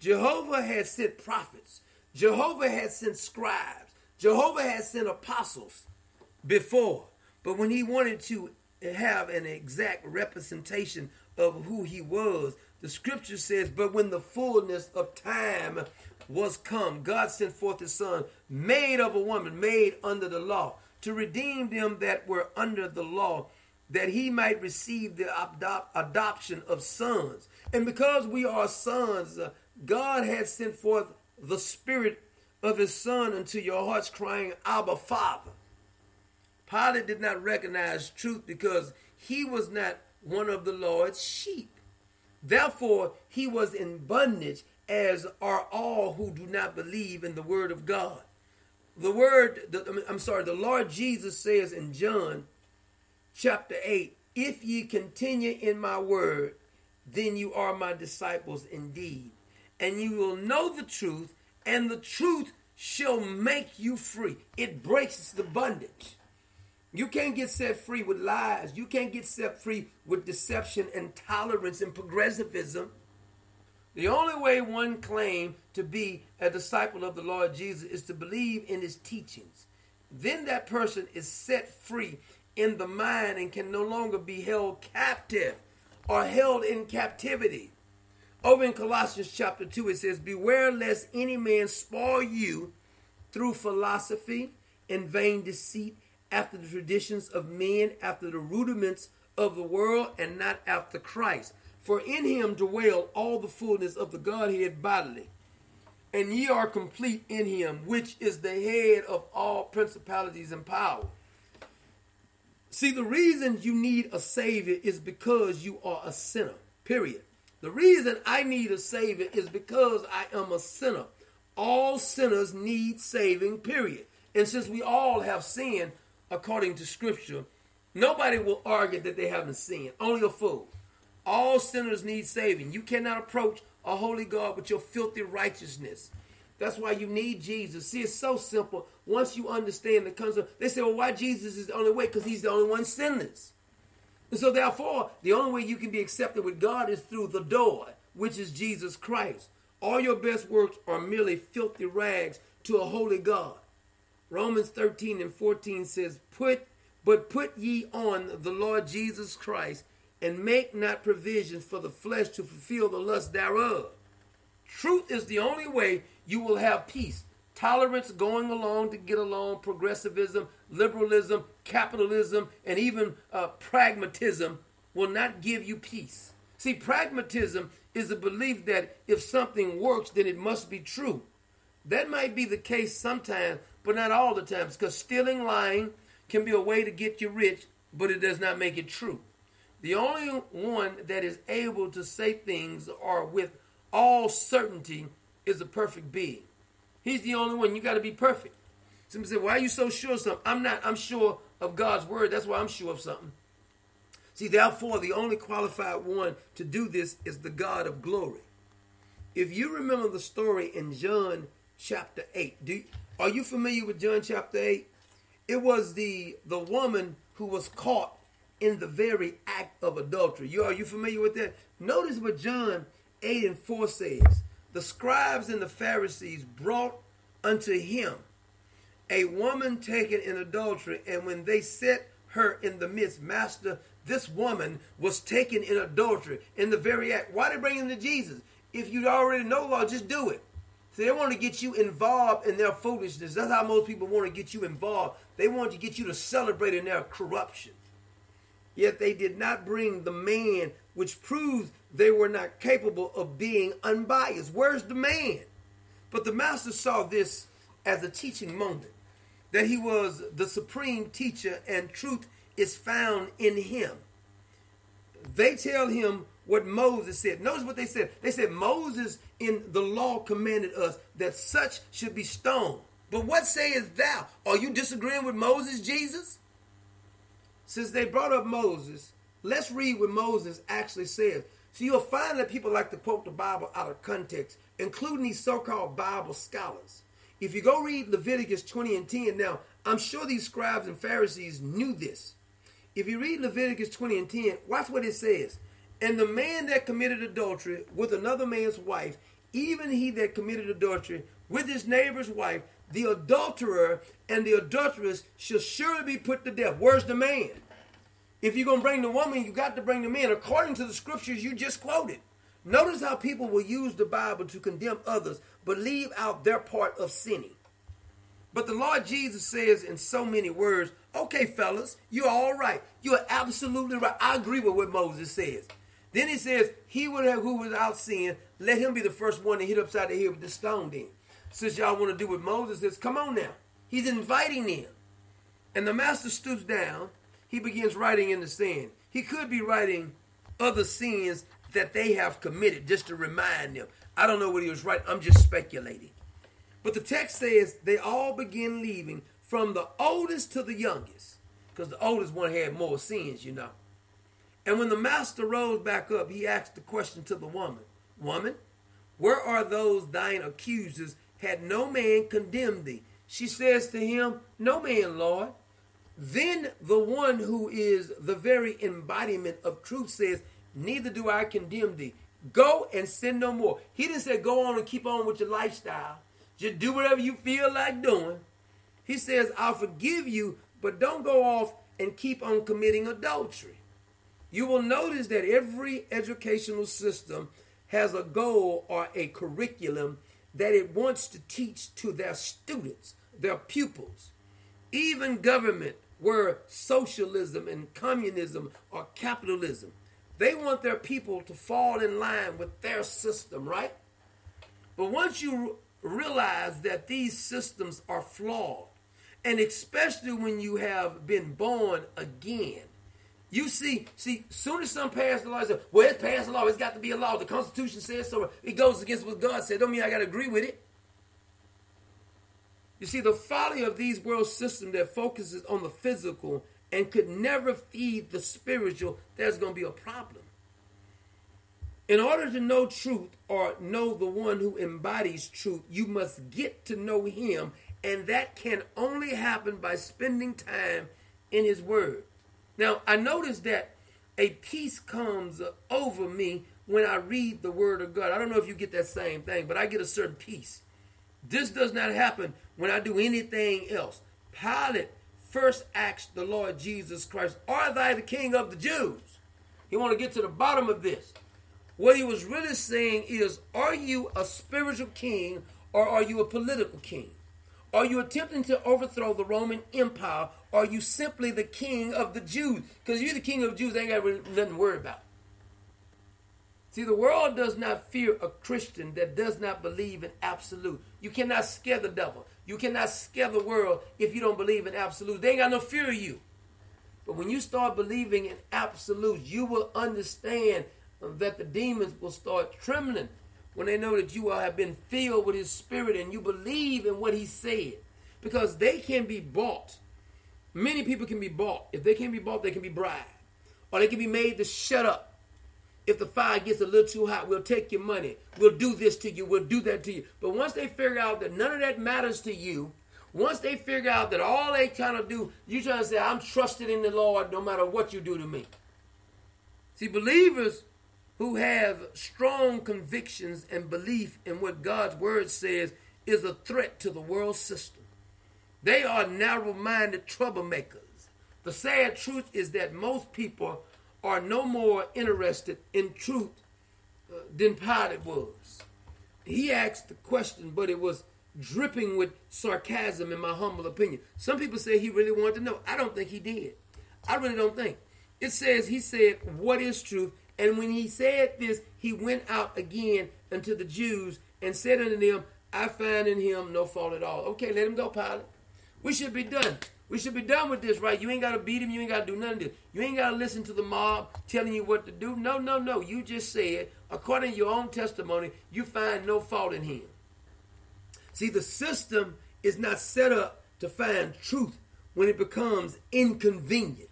Jehovah has sent prophets. Jehovah has sent scribes. Jehovah has sent apostles before. But when he wanted to have an exact representation of who he was, the scripture says, But when the fullness of time was come, God sent forth his son, made of a woman, made under the law to redeem them that were under the law, that he might receive the adop- adoption of sons. And because we are sons, uh, God has sent forth the Spirit of his Son unto your hearts, crying, Abba, Father. Pilate did not recognize truth because he was not one of the Lord's sheep. Therefore, he was in bondage, as are all who do not believe in the word of God. The word, the, I'm sorry, the Lord Jesus says in John chapter 8, If ye continue in my word, then you are my disciples indeed. And you will know the truth, and the truth shall make you free. It breaks the bondage. You can't get set free with lies. You can't get set free with deception and tolerance and progressivism. The only way one claim to be a disciple of the Lord Jesus is to believe in his teachings. Then that person is set free in the mind and can no longer be held captive or held in captivity. Over in Colossians chapter 2, it says, Beware lest any man spoil you through philosophy and vain deceit after the traditions of men, after the rudiments of the world, and not after Christ. For in him dwell all the fullness of the Godhead bodily. And ye are complete in him, which is the head of all principalities and power. See, the reason you need a Savior is because you are a sinner, period. The reason I need a Savior is because I am a sinner. All sinners need saving, period. And since we all have sinned, according to Scripture, nobody will argue that they haven't sinned. Only a fool. All sinners need saving. You cannot approach a holy God with your filthy righteousness. That's why you need Jesus. See, it's so simple. Once you understand the concept, they say, well, why Jesus is the only way? Because he's the only one sinless. And so, therefore, the only way you can be accepted with God is through the door, which is Jesus Christ. All your best works are merely filthy rags to a holy God. Romans 13 and 14 says, Put but put ye on the Lord Jesus Christ, and make not provisions for the flesh to fulfill the lust thereof. Truth is the only way you will have peace. Tolerance, going along to get along, progressivism, liberalism, capitalism, and even uh, pragmatism will not give you peace. See, pragmatism is a belief that if something works, then it must be true. That might be the case sometimes, but not all the times, because stealing, lying can be a way to get you rich, but it does not make it true. The only one that is able to say things or with all certainty is a perfect being. He's the only one. You got to be perfect. Somebody say, "Why are you so sure of something?" I'm not. I'm sure of God's word. That's why I'm sure of something. See, therefore, the only qualified one to do this is the God of glory. If you remember the story in John chapter 8, do are you familiar with John chapter 8? It was the the woman who was caught in the very act of adultery. You are you familiar with that? Notice what John 8 and 4 says. The scribes and the Pharisees brought unto him a woman taken in adultery, and when they set her in the midst, Master, this woman was taken in adultery in the very act. Why they bring him to Jesus? If you already know law, just do it. So they want to get you involved in their foolishness. That's how most people want to get you involved. They want to get you to celebrate in their corruption. Yet they did not bring the man, which proves they were not capable of being unbiased. Where's the man? But the master saw this as a teaching moment that he was the supreme teacher and truth is found in him. They tell him what Moses said. Notice what they said. They said Moses in the law commanded us that such should be stoned. But what sayest thou? Are you disagreeing with Moses, Jesus? Since they brought up Moses, let's read what Moses actually says. So you'll find that people like to quote the Bible out of context, including these so-called Bible scholars. If you go read Leviticus 20 and 10, now I'm sure these scribes and Pharisees knew this. If you read Leviticus 20 and 10, watch what it says. And the man that committed adultery with another man's wife, even he that committed adultery with his neighbor's wife, the adulterer and the adulteress shall surely be put to death. Where's the man? If you're going to bring the woman, you got to bring the man according to the scriptures you just quoted. Notice how people will use the Bible to condemn others, but leave out their part of sinning. But the Lord Jesus says in so many words, okay, fellas, you're all right. You're absolutely right. I agree with what Moses says. Then he says, he would have who without sin, let him be the first one to hit upside the head with the stone then. Since y'all want to do what Moses says, come on now. He's inviting them. And the master stoops down. He begins writing in the sand. He could be writing other sins that they have committed, just to remind them. I don't know what he was writing. I'm just speculating. But the text says they all begin leaving from the oldest to the youngest, because the oldest one had more sins, you know. And when the master rose back up, he asked the question to the woman Woman, where are those thine accusers? Had no man condemned thee? She says to him, No man, Lord. Then the one who is the very embodiment of truth says, Neither do I condemn thee. Go and sin no more. He didn't say go on and keep on with your lifestyle. Just do whatever you feel like doing. He says, I'll forgive you, but don't go off and keep on committing adultery. You will notice that every educational system has a goal or a curriculum that it wants to teach to their students, their pupils. Even government, where socialism and communism or capitalism, they want their people to fall in line with their system, right? But once you realize that these systems are flawed, and especially when you have been born again, you see, see, soon as some pass the law, say, well, it's passed the law. It's got to be a law. The Constitution says so. It goes against what God said. Don't mean I got to agree with it. You see, the folly of these world systems that focuses on the physical and could never feed the spiritual, there's going to be a problem. In order to know truth or know the one who embodies truth, you must get to know him, and that can only happen by spending time in his word. Now, I notice that a peace comes over me when I read the word of God. I don't know if you get that same thing, but I get a certain peace. This does not happen when I do anything else. Pilate first asked the Lord Jesus Christ, Are thou the king of the Jews? He want to get to the bottom of this. What he was really saying is, Are you a spiritual king or are you a political king? Are you attempting to overthrow the Roman Empire? Or are you simply the king of the Jews? Because you're the king of the Jews, they ain't got nothing to worry about. See, the world does not fear a Christian that does not believe in absolute. You cannot scare the devil. You cannot scare the world if you don't believe in absolute. They ain't got no fear of you. But when you start believing in absolute, you will understand that the demons will start trembling when they know that you have been filled with his spirit and you believe in what he said. Because they can be bought. Many people can be bought. If they can be bought, they can be bribed. Or they can be made to shut up if the fire gets a little too hot, we'll take your money. We'll do this to you. We'll do that to you. But once they figure out that none of that matters to you, once they figure out that all they kind of do, you trying to say, I'm trusted in the Lord no matter what you do to me. See, believers who have strong convictions and belief in what God's word says is a threat to the world system. They are narrow minded troublemakers. The sad truth is that most people are no more interested in truth uh, than Pilate was. He asked the question, but it was dripping with sarcasm, in my humble opinion. Some people say he really wanted to know. I don't think he did. I really don't think. It says he said, What is truth? And when he said this, he went out again unto the Jews and said unto them, I find in him no fault at all. Okay, let him go, Pilate. We should be done. We should be done with this, right? You ain't got to beat him. You ain't got to do none of this. You ain't got to listen to the mob telling you what to do. No, no, no. You just said, according to your own testimony, you find no fault in him. See, the system is not set up to find truth when it becomes inconvenient.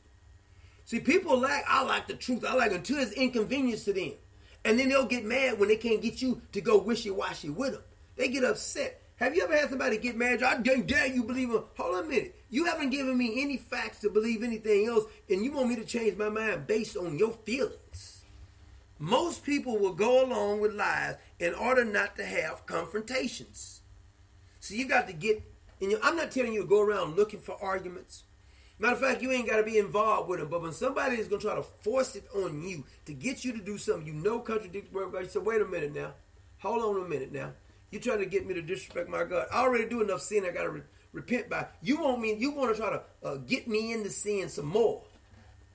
See, people like, I like the truth. I like until it's inconvenience to them. And then they'll get mad when they can't get you to go wishy-washy with them. They get upset. Have you ever had somebody get mad? I dare you believe him. Hold on a minute. You haven't given me any facts to believe anything else, and you want me to change my mind based on your feelings. Most people will go along with lies in order not to have confrontations. So you got to get, and I'm not telling you to go around looking for arguments. Matter of fact, you ain't got to be involved with them. But when somebody is going to try to force it on you to get you to do something you know contradicts word of God, you say, wait a minute now. Hold on a minute now. You trying to get me to disrespect my God. I already do enough sin. I got to re- repent by. You want me? You want to try to uh, get me into sin some more?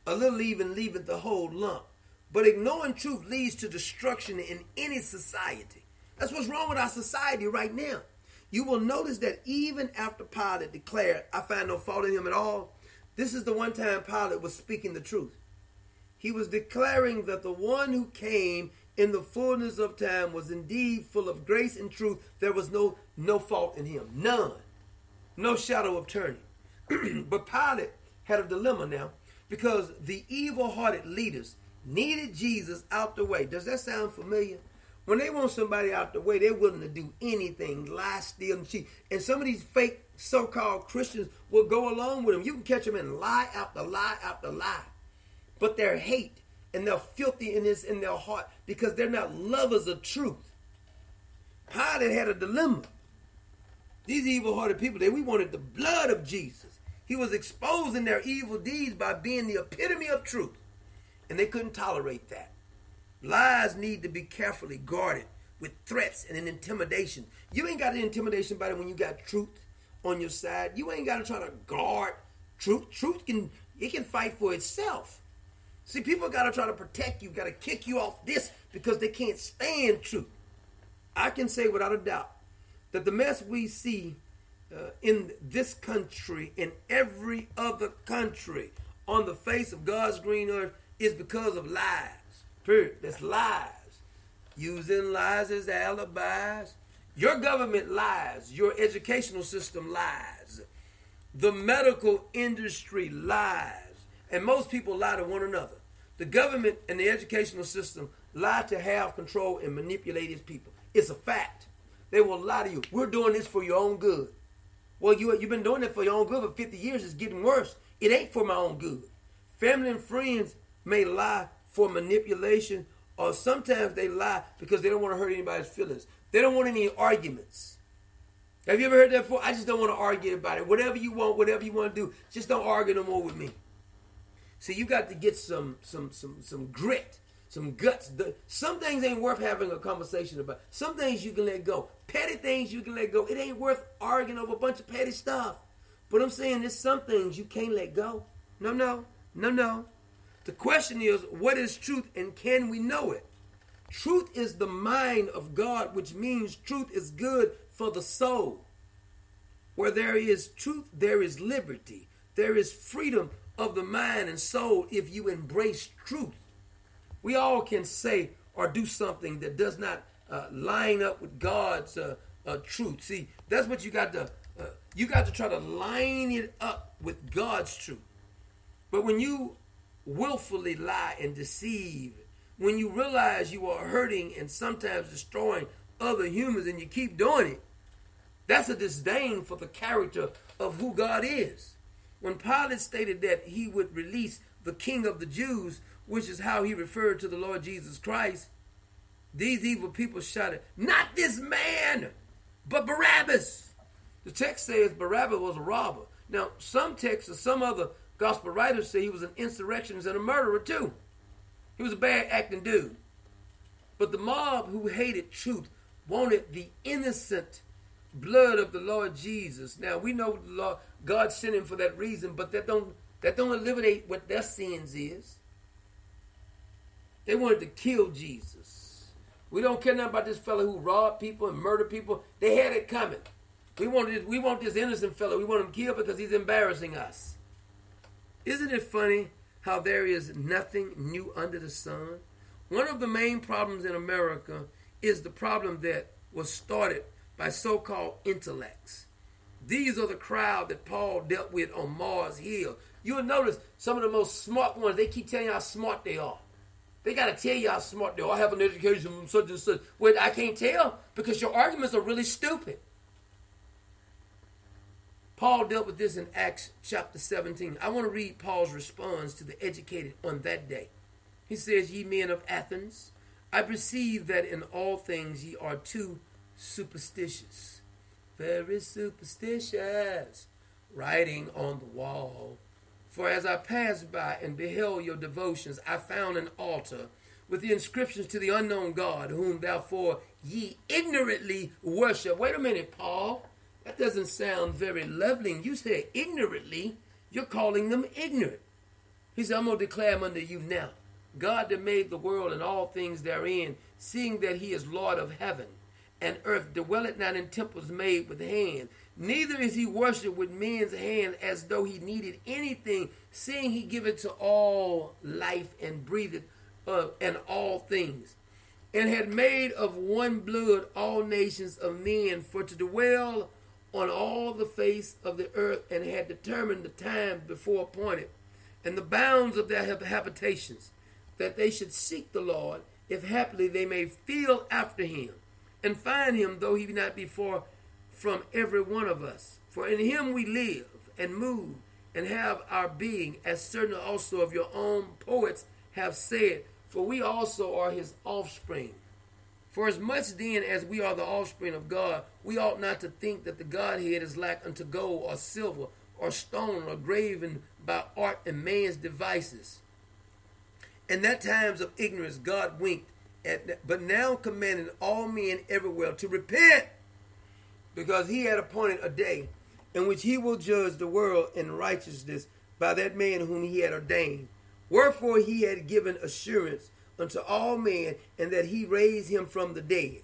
A little even leaving the whole lump. But ignoring truth leads to destruction in any society. That's what's wrong with our society right now. You will notice that even after Pilate declared, I find no fault in him at all, this is the one time Pilate was speaking the truth. he was declaring that the one who came in the fullness of time was indeed full of grace and truth. There was no no fault in him, none, no shadow of turning. but Pilate had a dilemma now because the evil-hearted leaders needed Jesus out the way. Does that sound familiar? When they want somebody out the way, they're willing to do anything, lie, steal, and cheat. And some of these fake so-called Christians will go along with them. You can catch them in lie after lie after lie. But their hate and their filthiness in their heart because they're not lovers of truth. Pilate had a dilemma. These evil-hearted people, they we wanted the blood of Jesus. He was exposing their evil deeds by being the epitome of truth. And they couldn't tolerate that. Lies need to be carefully guarded with threats and an intimidation. You ain't got an intimidation about it when you got truth on your side. You ain't got to try to guard truth. Truth can it can fight for itself. See, people got to try to protect you, got to kick you off this because they can't stand truth. I can say without a doubt that the mess we see uh, in this country, in every other country on the face of God's green earth, is because of lies. Period. That's lies. Using lies as alibis. Your government lies. Your educational system lies. The medical industry lies. And most people lie to one another. The government and the educational system lie to have control and manipulate its people. It's a fact. They will lie to you. We're doing this for your own good. Well, you, you've been doing it for your own good for 50 years. It's getting worse. It ain't for my own good. Family and friends may lie for manipulation, or sometimes they lie because they don't want to hurt anybody's feelings. They don't want any arguments. Have you ever heard that before? I just don't want to argue about it. Whatever you want, whatever you want to do, just don't argue no more with me. See, you got to get some some some some grit, some guts. Some things ain't worth having a conversation about. Some things you can let go. Petty things you can let go. It ain't worth arguing over a bunch of petty stuff. But I'm saying there's some things you can't let go. No, no, no, no. The question is, what is truth and can we know it? Truth is the mind of God, which means truth is good for the soul. Where there is truth, there is liberty. There is freedom of the mind and soul if you embrace truth. We all can say or do something that does not uh, line up with God's uh, uh, truth. See, that's what you got to uh, you got to try to line it up with God's truth. But when you willfully lie and deceive, when you realize you are hurting and sometimes destroying other humans and you keep doing it, that's a disdain for the character of who God is. When Pilate stated that he would release the king of the Jews, which is how he referred to the Lord Jesus Christ, these evil people shouted, Not this man, but Barabbas. The text says Barabbas was a robber. Now, some texts or some other Gospel writers say he was an insurrectionist and a murderer too. He was a bad acting dude. But the mob who hated truth wanted the innocent blood of the Lord Jesus. Now we know the Lord God sent him for that reason, but that don't that don't eliminate what their sins is. They wanted to kill Jesus. We don't care nothing about this fellow who robbed people and murdered people. They had it coming. We want this, we want this innocent fellow. We want him killed because he's embarrassing us. Isn't it funny how there is nothing new under the sun? One of the main problems in America is the problem that was started by so called intellects. These are the crowd that Paul dealt with on Mars Hill. You'll notice some of the most smart ones, they keep telling you how smart they are. They got to tell you how smart they are. I have an education from such and such. Well, I can't tell because your arguments are really stupid. Paul dealt with this in Acts chapter 17. I want to read Paul's response to the educated on that day. He says, Ye men of Athens, I perceive that in all things ye are too superstitious. Very superstitious. Writing on the wall. For as I passed by and beheld your devotions, I found an altar with the inscriptions to the unknown God, whom therefore ye ignorantly worship. Wait a minute, Paul. That doesn't sound very lovely. You say ignorantly, you're calling them ignorant. He said, I'm going to declare unto you now. God that made the world and all things therein, seeing that he is Lord of heaven and earth dwelleth not in temples made with hands. Neither is he worshipped with men's hands as though he needed anything, seeing he giveth to all life and breatheth uh, and all things, and had made of one blood all nations of men for to dwell on all the face of the earth, and had determined the time before appointed, and the bounds of their habitations, that they should seek the Lord, if haply they may feel after him, and find him, though he be not before from every one of us. For in him we live and move and have our being, as certain also of your own poets have said, for we also are his offspring. For as much then as we are the offspring of God, we ought not to think that the Godhead is like unto gold or silver or stone or graven by art and man's devices. In that times of ignorance, God winked at, but now commanding all men everywhere to repent, because he had appointed a day in which he will judge the world in righteousness by that man whom he had ordained. Wherefore he had given assurance unto all men, and that he raised him from the dead.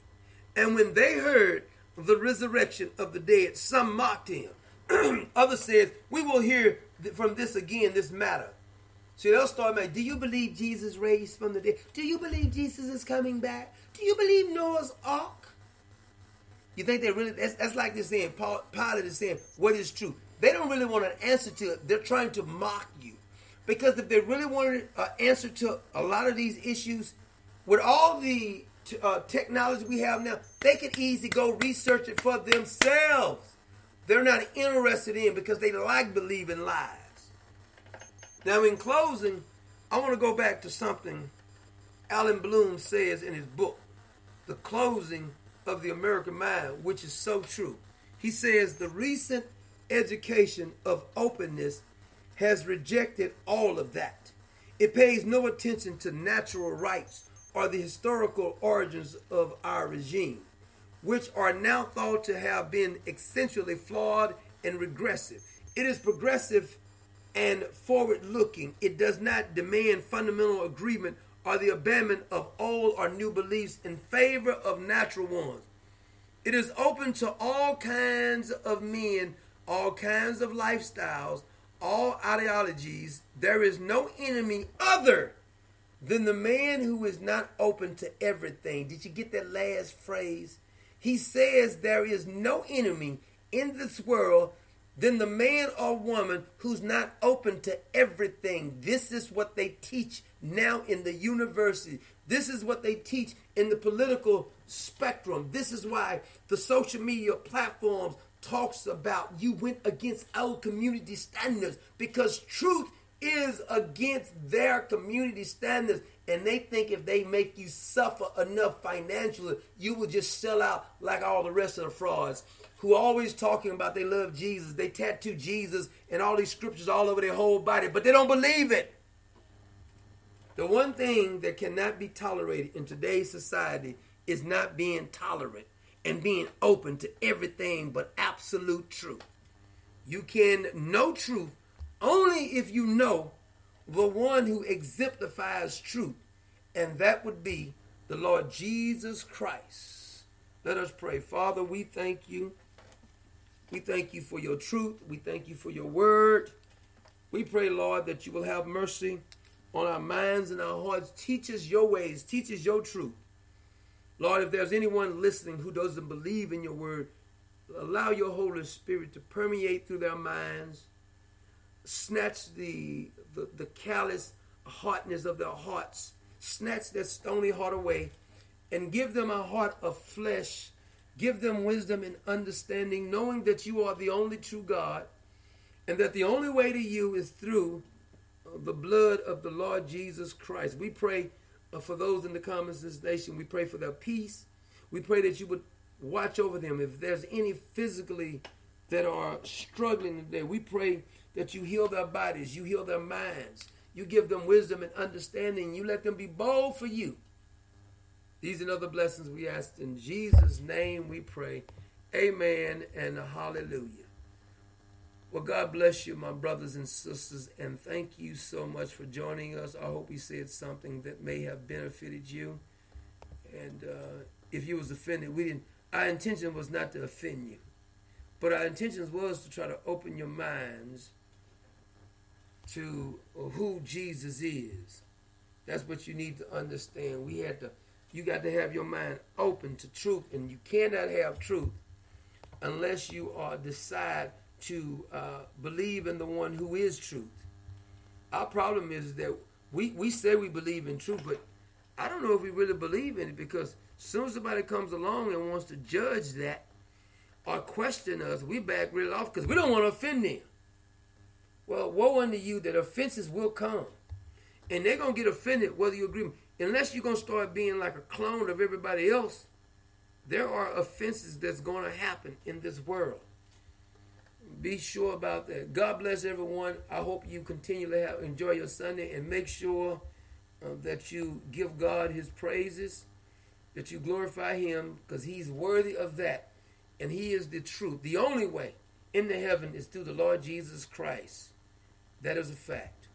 And when they heard the resurrection of the dead, some mocked him. Others said, We will hear from this again, this matter. So they'll start saying, Do you believe Jesus raised from the dead? Do you believe Jesus is coming back? Do you believe Noah's ark? You think they really, that's, that's like they're saying, Pilate is saying, What is true? They don't really want an answer to it. They're trying to mock you. Because if they really wanted an answer to a lot of these issues, with all the uh, technology we have now, they could easily go research it for themselves. They're not interested in because they like believing lies. Now, in closing, I want to go back to something Allan Bloom says in his book, The Closing of the American Mind, which is so true. He says the recent education of openness has rejected all of that. It pays no attention to natural rights or the historical origins of our regime, which are now thought to have been essentially flawed and regressive. It is progressive and forward looking. It does not demand fundamental agreement or the abandonment of old or new beliefs in favor of natural ones. It is open to all kinds of men, all kinds of lifestyles, all ideologies, there is no enemy other than the man who is not open to everything. Did you get that last phrase? He says there is no enemy in this world than the man or woman who's not open to everything. This is what they teach now in the university. This is what they teach in the political spectrum. This is why the social media platforms talks about you went against our community standards because truth is against their community standards. And they think if they make you suffer enough financially you will just sell out like all the rest of the frauds who are always talking about they love jesus. They tattoo jesus and all these scriptures all over their whole body but they don't believe it. The one thing that cannot be tolerated in today's society is not being tolerant and being open to everything but absolute truth. You can know truth only if you know the one who exemplifies truth, and that would be the Lord Jesus Christ. Let us pray. Father, we thank you. We thank you for your truth. We thank you for your word. We pray, Lord, that you will have mercy on our minds and our hearts. Teach us your ways. Teach us your truth. Lord, if there's anyone listening who doesn't believe in your word, allow your Holy Spirit to permeate through their minds, snatch the, the, the callous hardness of their hearts, snatch that stony heart away, and give them a heart of flesh. Give them wisdom and understanding, knowing that you are the only true God, and that the only way to you is through the blood of the Lord Jesus Christ. We pray for those in the comments this nation. We pray for their peace. We pray that you would watch over them. If there's any physically that are struggling today, we pray that you heal their bodies, you heal their minds, you give them wisdom and understanding, you let them be bold for you. These and other blessings we ask in Jesus' name we pray. Amen and hallelujah. Well, God bless you, my brothers and sisters, and thank you so much for joining us. I hope we said something that may have benefited you. And uh, if you was offended, we didn't. Our intention was not to offend you, but our intention was to try to open your minds to who Jesus is. That's what you need to understand. We had to, you got to have your mind open to truth, and you cannot have truth unless you are decide to uh, believe in the one who is truth. Our problem is that we, we say we believe in truth, but I don't know if we really believe in it because as soon as somebody comes along and wants to judge that or question us, we back real off because we don't want to offend them. Well, woe unto you that offenses will come. And they're going to get offended whether you agree. Unless you're going to start being like a clone of everybody else, there are offenses that's going to happen in this world. Be sure about that. God bless everyone. I hope you continue to have, enjoy your Sunday and make sure uh, that you give God his praises, that you glorify him because he's worthy of that. And he is the truth. The only way into heaven is through the Lord Jesus Christ. That is a fact.